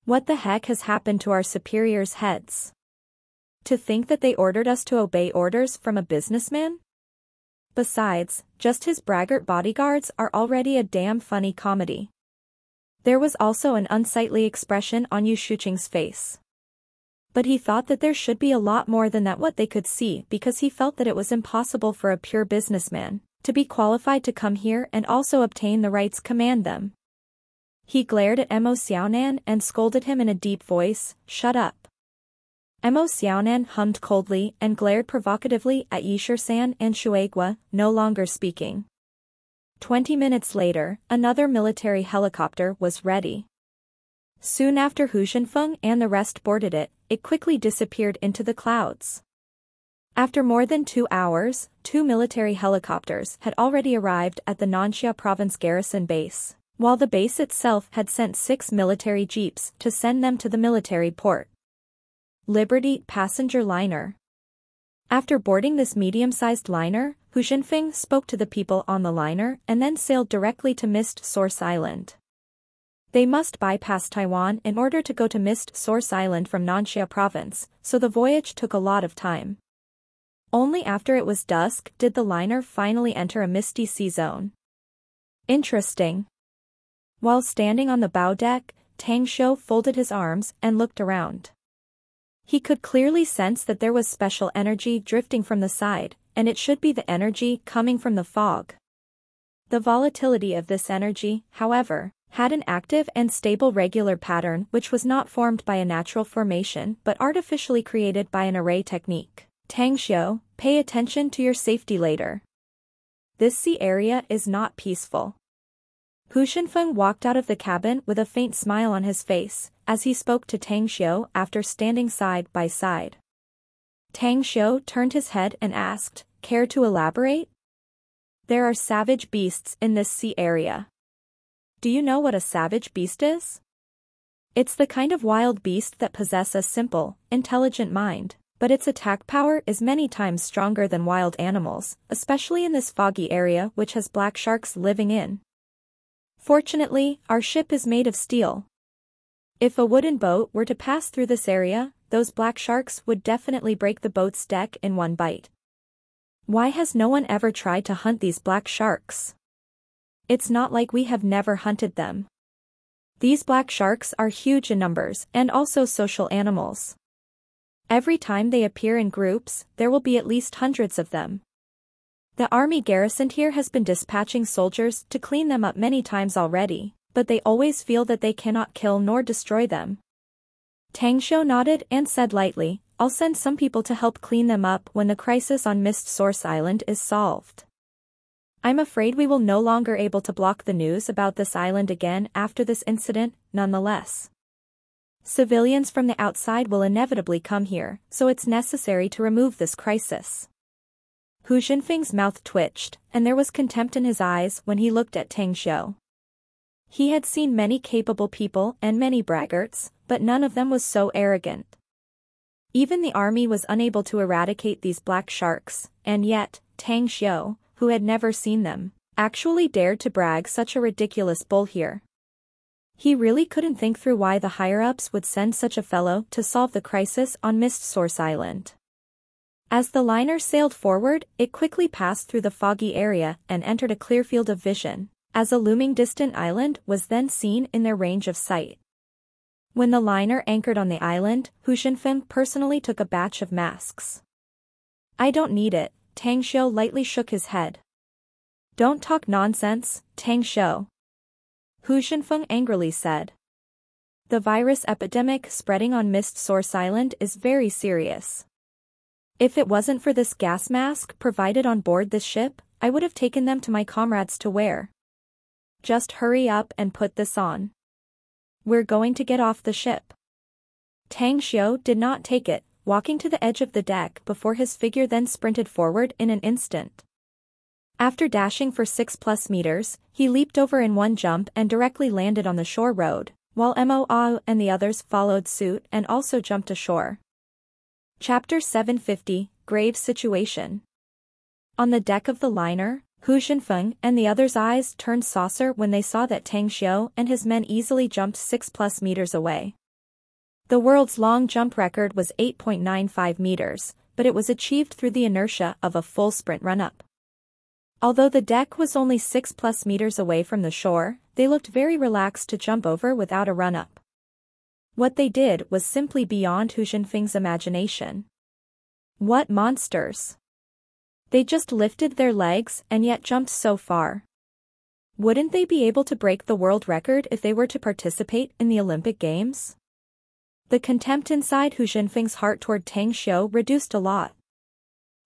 What the heck has happened to our superiors' heads? To think that they ordered us to obey orders from a businessman? Besides, just his braggart bodyguards are already a damn funny comedy. There was also an unsightly expression on Yu Shuqing's face. But he thought that there should be a lot more than that what they could see because he felt that it was impossible for a pure businessman, to be qualified to come here and also obtain the rights command them. He glared at Mo Xiaonan and scolded him in a deep voice, shut up. Mo Xiaonan hummed coldly and glared provocatively at Yishir San and Shueigua, no longer speaking. Twenty minutes later, another military helicopter was ready. Soon after Hu Xinfeng and the rest boarded it, it quickly disappeared into the clouds. After more than two hours, two military helicopters had already arrived at the Nanxia province garrison base, while the base itself had sent six military jeeps to send them to the military port. Liberty passenger liner. After boarding this medium-sized liner, Hu Xinfeng spoke to the people on the liner and then sailed directly to Mist Source Island. They must bypass Taiwan in order to go to Mist Source Island from Nanxia province, so the voyage took a lot of time. Only after it was dusk did the liner finally enter a misty sea zone. Interesting. While standing on the bow deck, Tang Xiu folded his arms and looked around. He could clearly sense that there was special energy drifting from the side, and it should be the energy coming from the fog. The volatility of this energy, however, had an active and stable regular pattern which was not formed by a natural formation but artificially created by an array technique. Tang Xiu, pay attention to your safety later. This sea area is not peaceful. Hu Xinfeng walked out of the cabin with a faint smile on his face, as he spoke to Tang Xiu after standing side by side. Tang Xiu turned his head and asked, care to elaborate? There are savage beasts in this sea area. Do you know what a savage beast is? It's the kind of wild beast that possess a simple, intelligent mind but its attack power is many times stronger than wild animals, especially in this foggy area which has black sharks living in. Fortunately, our ship is made of steel. If a wooden boat were to pass through this area, those black sharks would definitely break the boat's deck in one bite. Why has no one ever tried to hunt these black sharks? It's not like we have never hunted them. These black sharks are huge in numbers and also social animals. Every time they appear in groups, there will be at least hundreds of them. The army garrisoned here has been dispatching soldiers to clean them up many times already, but they always feel that they cannot kill nor destroy them. Tang Xiu nodded and said lightly, I'll send some people to help clean them up when the crisis on Mist Source Island is solved. I'm afraid we will no longer able to block the news about this island again after this incident, nonetheless. Civilians from the outside will inevitably come here, so it's necessary to remove this crisis. Hu Xinfeng's mouth twitched, and there was contempt in his eyes when he looked at Tang Xiu. He had seen many capable people and many braggarts, but none of them was so arrogant. Even the army was unable to eradicate these black sharks, and yet, Tang Xiu, who had never seen them, actually dared to brag such a ridiculous bull here. He really couldn't think through why the higher-ups would send such a fellow to solve the crisis on Mist Source Island. As the liner sailed forward, it quickly passed through the foggy area and entered a clear field of vision, as a looming distant island was then seen in their range of sight. When the liner anchored on the island, Hu Xinfeng personally took a batch of masks. I don't need it, Tang Xiu lightly shook his head. Don't talk nonsense, Tang Xiu. Hu Xinfeng angrily said. The virus epidemic spreading on Mist Source Island is very serious. If it wasn't for this gas mask provided on board this ship, I would have taken them to my comrades to wear. Just hurry up and put this on. We're going to get off the ship. Tang Xiu did not take it, walking to the edge of the deck before his figure then sprinted forward in an instant. After dashing for 6 plus meters, he leaped over in one jump and directly landed on the shore road, while Mo Ao and the others followed suit and also jumped ashore. Chapter 750, Grave Situation On the deck of the liner, Hu Xinfeng and the others' eyes turned saucer when they saw that Tang Xiu and his men easily jumped 6 plus meters away. The world's long jump record was 8.95 meters, but it was achieved through the inertia of a full sprint run-up. Although the deck was only 6 plus meters away from the shore, they looked very relaxed to jump over without a run-up. What they did was simply beyond Hu Xinfeng's imagination. What monsters! They just lifted their legs and yet jumped so far. Wouldn't they be able to break the world record if they were to participate in the Olympic Games? The contempt inside Hu Xinfeng's heart toward Tang Xiu reduced a lot.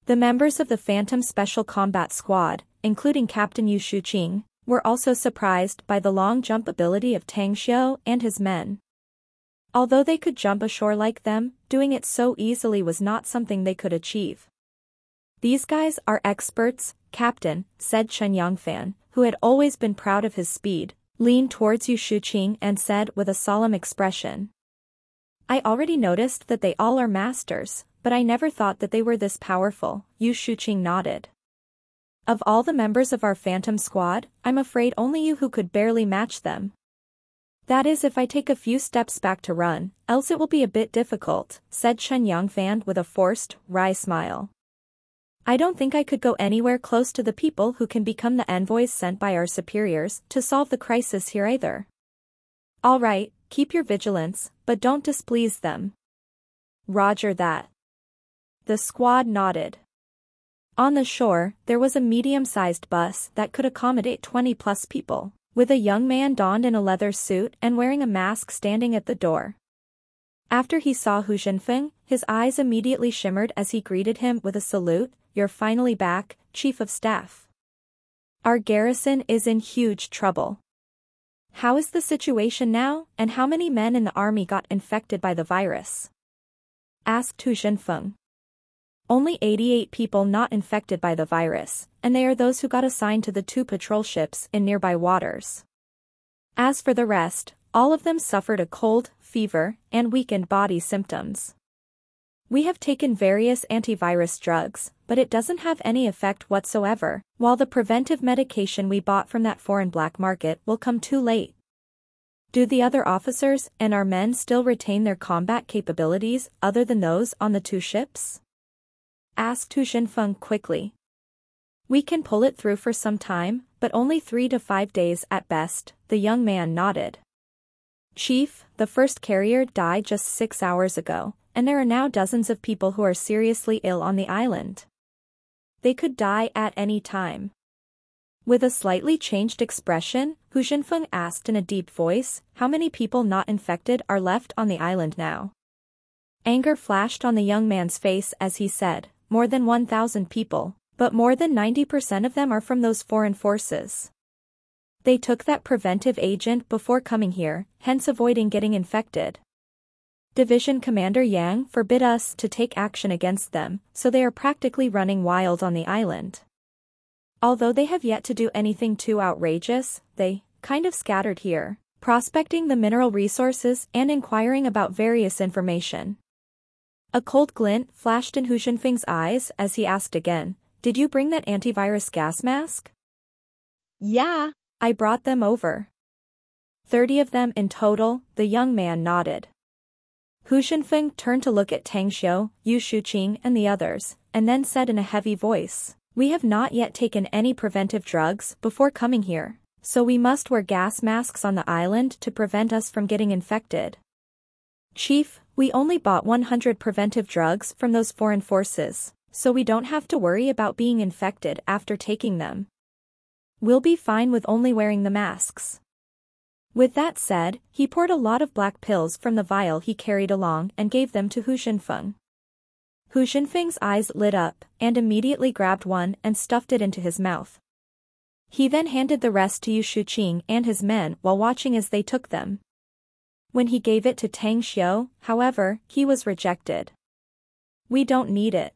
The members of the Phantom Special Combat Squad, including Captain Yu Shuqing, were also surprised by the long jump ability of Tang Xiu and his men. Although they could jump ashore like them, doing it so easily was not something they could achieve. These guys are experts, Captain, said Chen Yangfan, who had always been proud of his speed, leaned towards Yu Shuqing and said with a solemn expression. I already noticed that they all are masters, but I never thought that they were this powerful, Yu Shuqing nodded. Of all the members of our Phantom Squad, I'm afraid only you who could barely match them. That is if I take a few steps back to run, else it will be a bit difficult, said Chen Yangfan with a forced, wry smile. I don't think I could go anywhere close to the people who can become the envoys sent by our superiors to solve the crisis here either. All right, keep your vigilance, but don't displease them. Roger that. The squad nodded. On the shore, there was a medium-sized bus that could accommodate 20-plus people, with a young man donned in a leather suit and wearing a mask standing at the door. After he saw Hu Xinfeng, his eyes immediately shimmered as he greeted him with a salute, You're finally back, Chief of Staff. Our garrison is in huge trouble. How is the situation now, and how many men in the army got infected by the virus? Asked Hu Xinfeng. Only 88 people not infected by the virus, and they are those who got assigned to the two patrol ships in nearby waters. As for the rest, all of them suffered a cold, fever, and weakened body symptoms. We have taken various antivirus drugs, but it doesn't have any effect whatsoever, while the preventive medication we bought from that foreign black market will come too late. Do the other officers and our men still retain their combat capabilities other than those on the two ships? asked Hu Xinfeng quickly. We can pull it through for some time, but only three to five days at best, the young man nodded. Chief, the first carrier died just six hours ago, and there are now dozens of people who are seriously ill on the island. They could die at any time. With a slightly changed expression, Hu Xinfeng asked in a deep voice, how many people not infected are left on the island now? Anger flashed on the young man's face as he said, more than 1,000 people, but more than 90% of them are from those foreign forces. They took that preventive agent before coming here, hence avoiding getting infected. Division Commander Yang forbid us to take action against them, so they are practically running wild on the island. Although they have yet to do anything too outrageous, they, kind of scattered here, prospecting the mineral resources and inquiring about various information. A cold glint flashed in Hu Xinfeng's eyes as he asked again, Did you bring that antivirus gas mask? Yeah. I brought them over. Thirty of them in total, the young man nodded. Hu Xinfeng turned to look at Tang Xiu, Yu Shuqing and the others, and then said in a heavy voice, We have not yet taken any preventive drugs before coming here, so we must wear gas masks on the island to prevent us from getting infected. Chief, we only bought 100 preventive drugs from those foreign forces, so we don't have to worry about being infected after taking them. We'll be fine with only wearing the masks. With that said, he poured a lot of black pills from the vial he carried along and gave them to Hu Xinfeng. Hu Xinfeng's eyes lit up, and immediately grabbed one and stuffed it into his mouth. He then handed the rest to Yu Shuqing and his men while watching as they took them. When he gave it to Tang Xiu, however, he was rejected. We don't need it.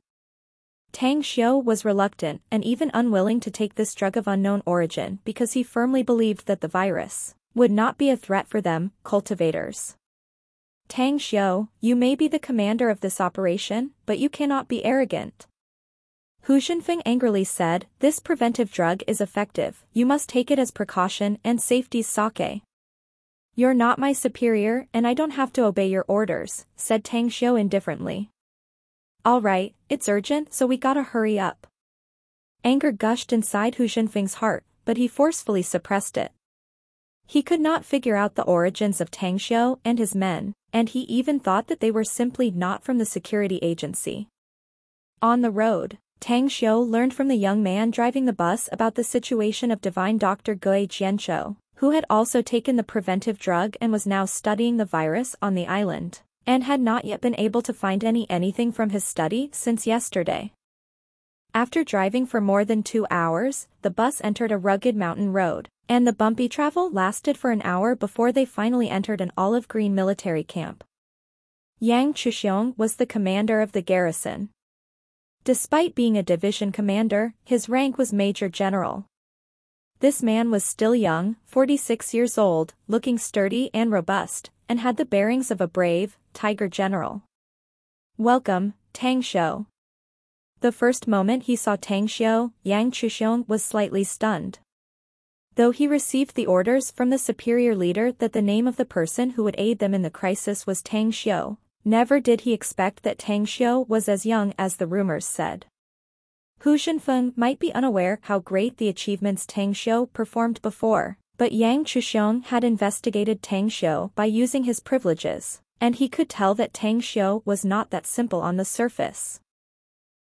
Tang Xiu was reluctant and even unwilling to take this drug of unknown origin because he firmly believed that the virus would not be a threat for them, cultivators. Tang Xiu, you may be the commander of this operation, but you cannot be arrogant. Hu Xinfeng angrily said, this preventive drug is effective, you must take it as precaution and safety's sake. You're not my superior and I don't have to obey your orders, said Tang Xiu indifferently. Alright, it's urgent so we gotta hurry up. Anger gushed inside Hu Xinfeng's heart, but he forcefully suppressed it. He could not figure out the origins of Tang Xiu and his men, and he even thought that they were simply not from the security agency. On the road, Tang Xiu learned from the young man driving the bus about the situation of divine Dr. Gui Jianzhou who had also taken the preventive drug and was now studying the virus on the island, and had not yet been able to find any anything from his study since yesterday. After driving for more than two hours, the bus entered a rugged mountain road, and the bumpy travel lasted for an hour before they finally entered an olive green military camp. Yang Chuxiong was the commander of the garrison. Despite being a division commander, his rank was major general, this man was still young, 46 years old, looking sturdy and robust, and had the bearings of a brave, tiger general. Welcome, Tang Xiu. The first moment he saw Tang Xiu, Yang Chuxiong was slightly stunned. Though he received the orders from the superior leader that the name of the person who would aid them in the crisis was Tang Xiu, never did he expect that Tang Xiu was as young as the rumors said. Hu Xinfeng might be unaware how great the achievements Tang Xiu performed before, but Yang Chuxiong had investigated Tang Xiu by using his privileges, and he could tell that Tang Xiu was not that simple on the surface.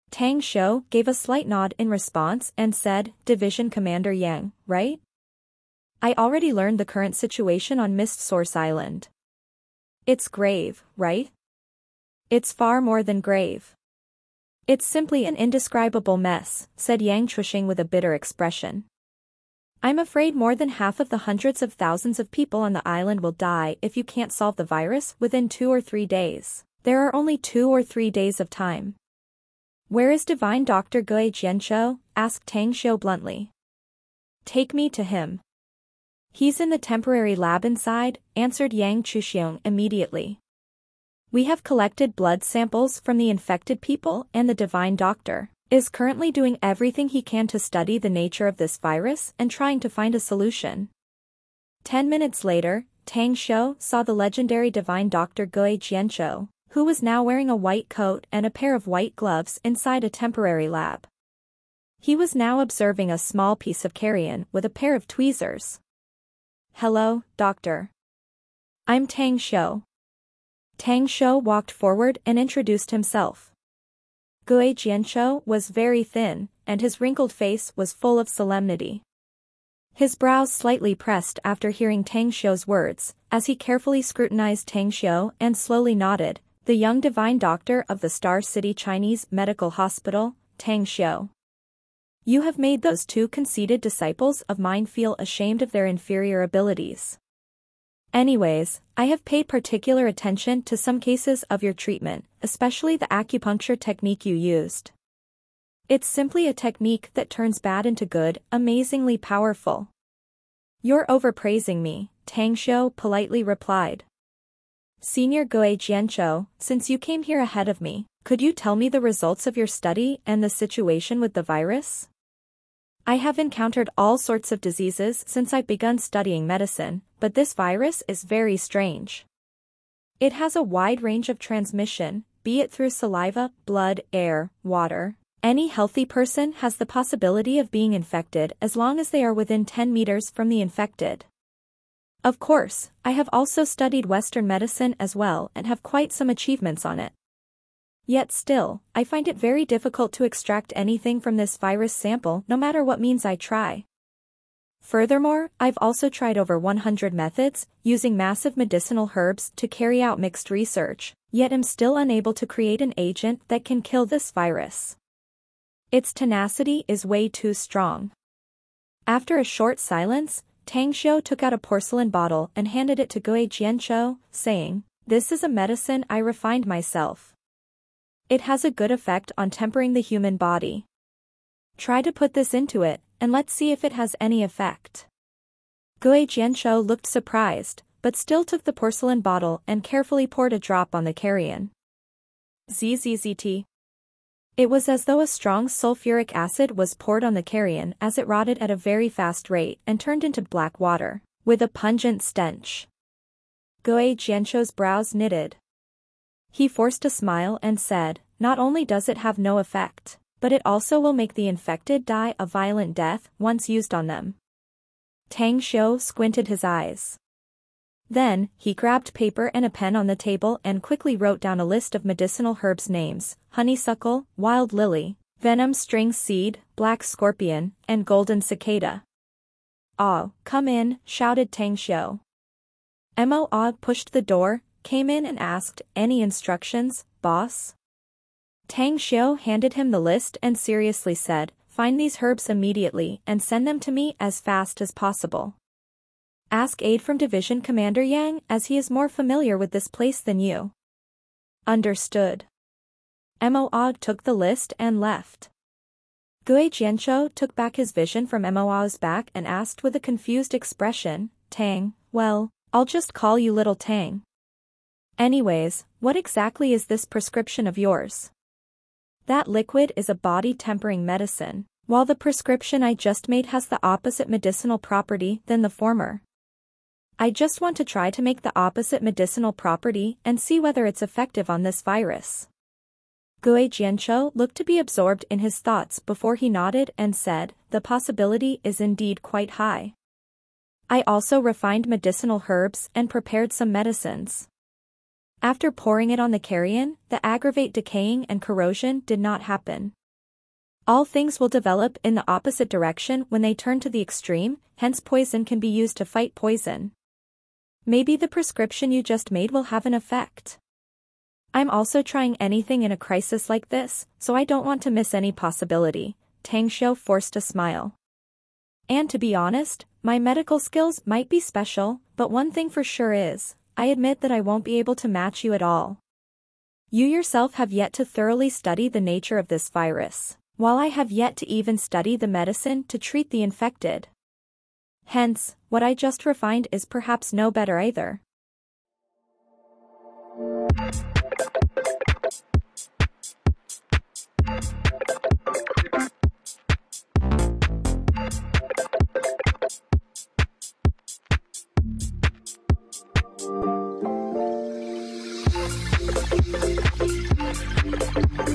Tang Xiu gave a slight nod in response and said, Division Commander Yang, right? I already learned the current situation on Mist Source Island. It's grave, right? It's far more than grave. It's simply an indescribable mess, said Yang Chuxiong with a bitter expression. I'm afraid more than half of the hundreds of thousands of people on the island will die if you can't solve the virus within two or three days. There are only two or three days of time. Where is divine Dr. Gui Jianzhou? asked Tang Xiu bluntly. Take me to him. He's in the temporary lab inside, answered Yang Chuxiong immediately. We have collected blood samples from the infected people and the divine doctor is currently doing everything he can to study the nature of this virus and trying to find a solution. Ten minutes later, Tang Xiu saw the legendary divine doctor Gui Jianzhou, who was now wearing a white coat and a pair of white gloves inside a temporary lab. He was now observing a small piece of carrion with a pair of tweezers. Hello, doctor. I'm Tang Xiu. Tang Xiu walked forward and introduced himself. Gui Jianzhou was very thin, and his wrinkled face was full of solemnity. His brows slightly pressed after hearing Tang Xiu's words, as he carefully scrutinized Tang Xiu and slowly nodded, the young divine doctor of the Star City Chinese Medical Hospital, Tang Xiu. You have made those two conceited disciples of mine feel ashamed of their inferior abilities. Anyways, I have paid particular attention to some cases of your treatment, especially the acupuncture technique you used. It's simply a technique that turns bad into good, amazingly powerful. You're overpraising me, Tang Xiu politely replied. Senior Gui Jianzhou, since you came here ahead of me, could you tell me the results of your study and the situation with the virus? I have encountered all sorts of diseases since I've begun studying medicine, but this virus is very strange. It has a wide range of transmission, be it through saliva, blood, air, water. Any healthy person has the possibility of being infected as long as they are within 10 meters from the infected. Of course, I have also studied Western medicine as well and have quite some achievements on it. Yet still, I find it very difficult to extract anything from this virus sample no matter what means I try. Furthermore, I've also tried over 100 methods, using massive medicinal herbs to carry out mixed research, yet am still unable to create an agent that can kill this virus. Its tenacity is way too strong. After a short silence, Tang Xiu took out a porcelain bottle and handed it to Gui Jianzhou, saying, This is a medicine I refined myself. It has a good effect on tempering the human body. Try to put this into it, and let's see if it has any effect. Gui Jianzhou looked surprised, but still took the porcelain bottle and carefully poured a drop on the carrion. ZZZT. It was as though a strong sulfuric acid was poured on the carrion as it rotted at a very fast rate and turned into black water, with a pungent stench. Gui Jianzhou's brows knitted. He forced a smile and said, not only does it have no effect, but it also will make the infected die a violent death once used on them. Tang Xiu squinted his eyes. Then, he grabbed paper and a pen on the table and quickly wrote down a list of medicinal herbs names, honeysuckle, wild lily, venom string seed, black scorpion, and golden cicada. Ah, come in, shouted Tang Xiu. Mo Ah pushed the door, came in and asked, any instructions, boss? Tang Xiu handed him the list and seriously said, find these herbs immediately and send them to me as fast as possible. Ask aid from Division Commander Yang as he is more familiar with this place than you. Understood. Mo Ao took the list and left. Gui Jianzhou took back his vision from Mo Ao's back and asked with a confused expression, Tang, well, I'll just call you Little Tang. Anyways, what exactly is this prescription of yours? That liquid is a body-tempering medicine, while the prescription I just made has the opposite medicinal property than the former. I just want to try to make the opposite medicinal property and see whether it's effective on this virus. Gui Jianzhou looked to be absorbed in his thoughts before he nodded and said, the possibility is indeed quite high. I also refined medicinal herbs and prepared some medicines. After pouring it on the carrion, the aggravate decaying and corrosion did not happen. All things will develop in the opposite direction when they turn to the extreme, hence poison can be used to fight poison. Maybe the prescription you just made will have an effect. I'm also trying anything in a crisis like this, so I don't want to miss any possibility, Tang Xiu forced a smile. And to be honest, my medical skills might be special, but one thing for sure is, I admit that I won't be able to match you at all. You yourself have yet to thoroughly study the nature of this virus, while I have yet to even study the medicine to treat the infected. Hence, what I just refined is perhaps no better either. ん?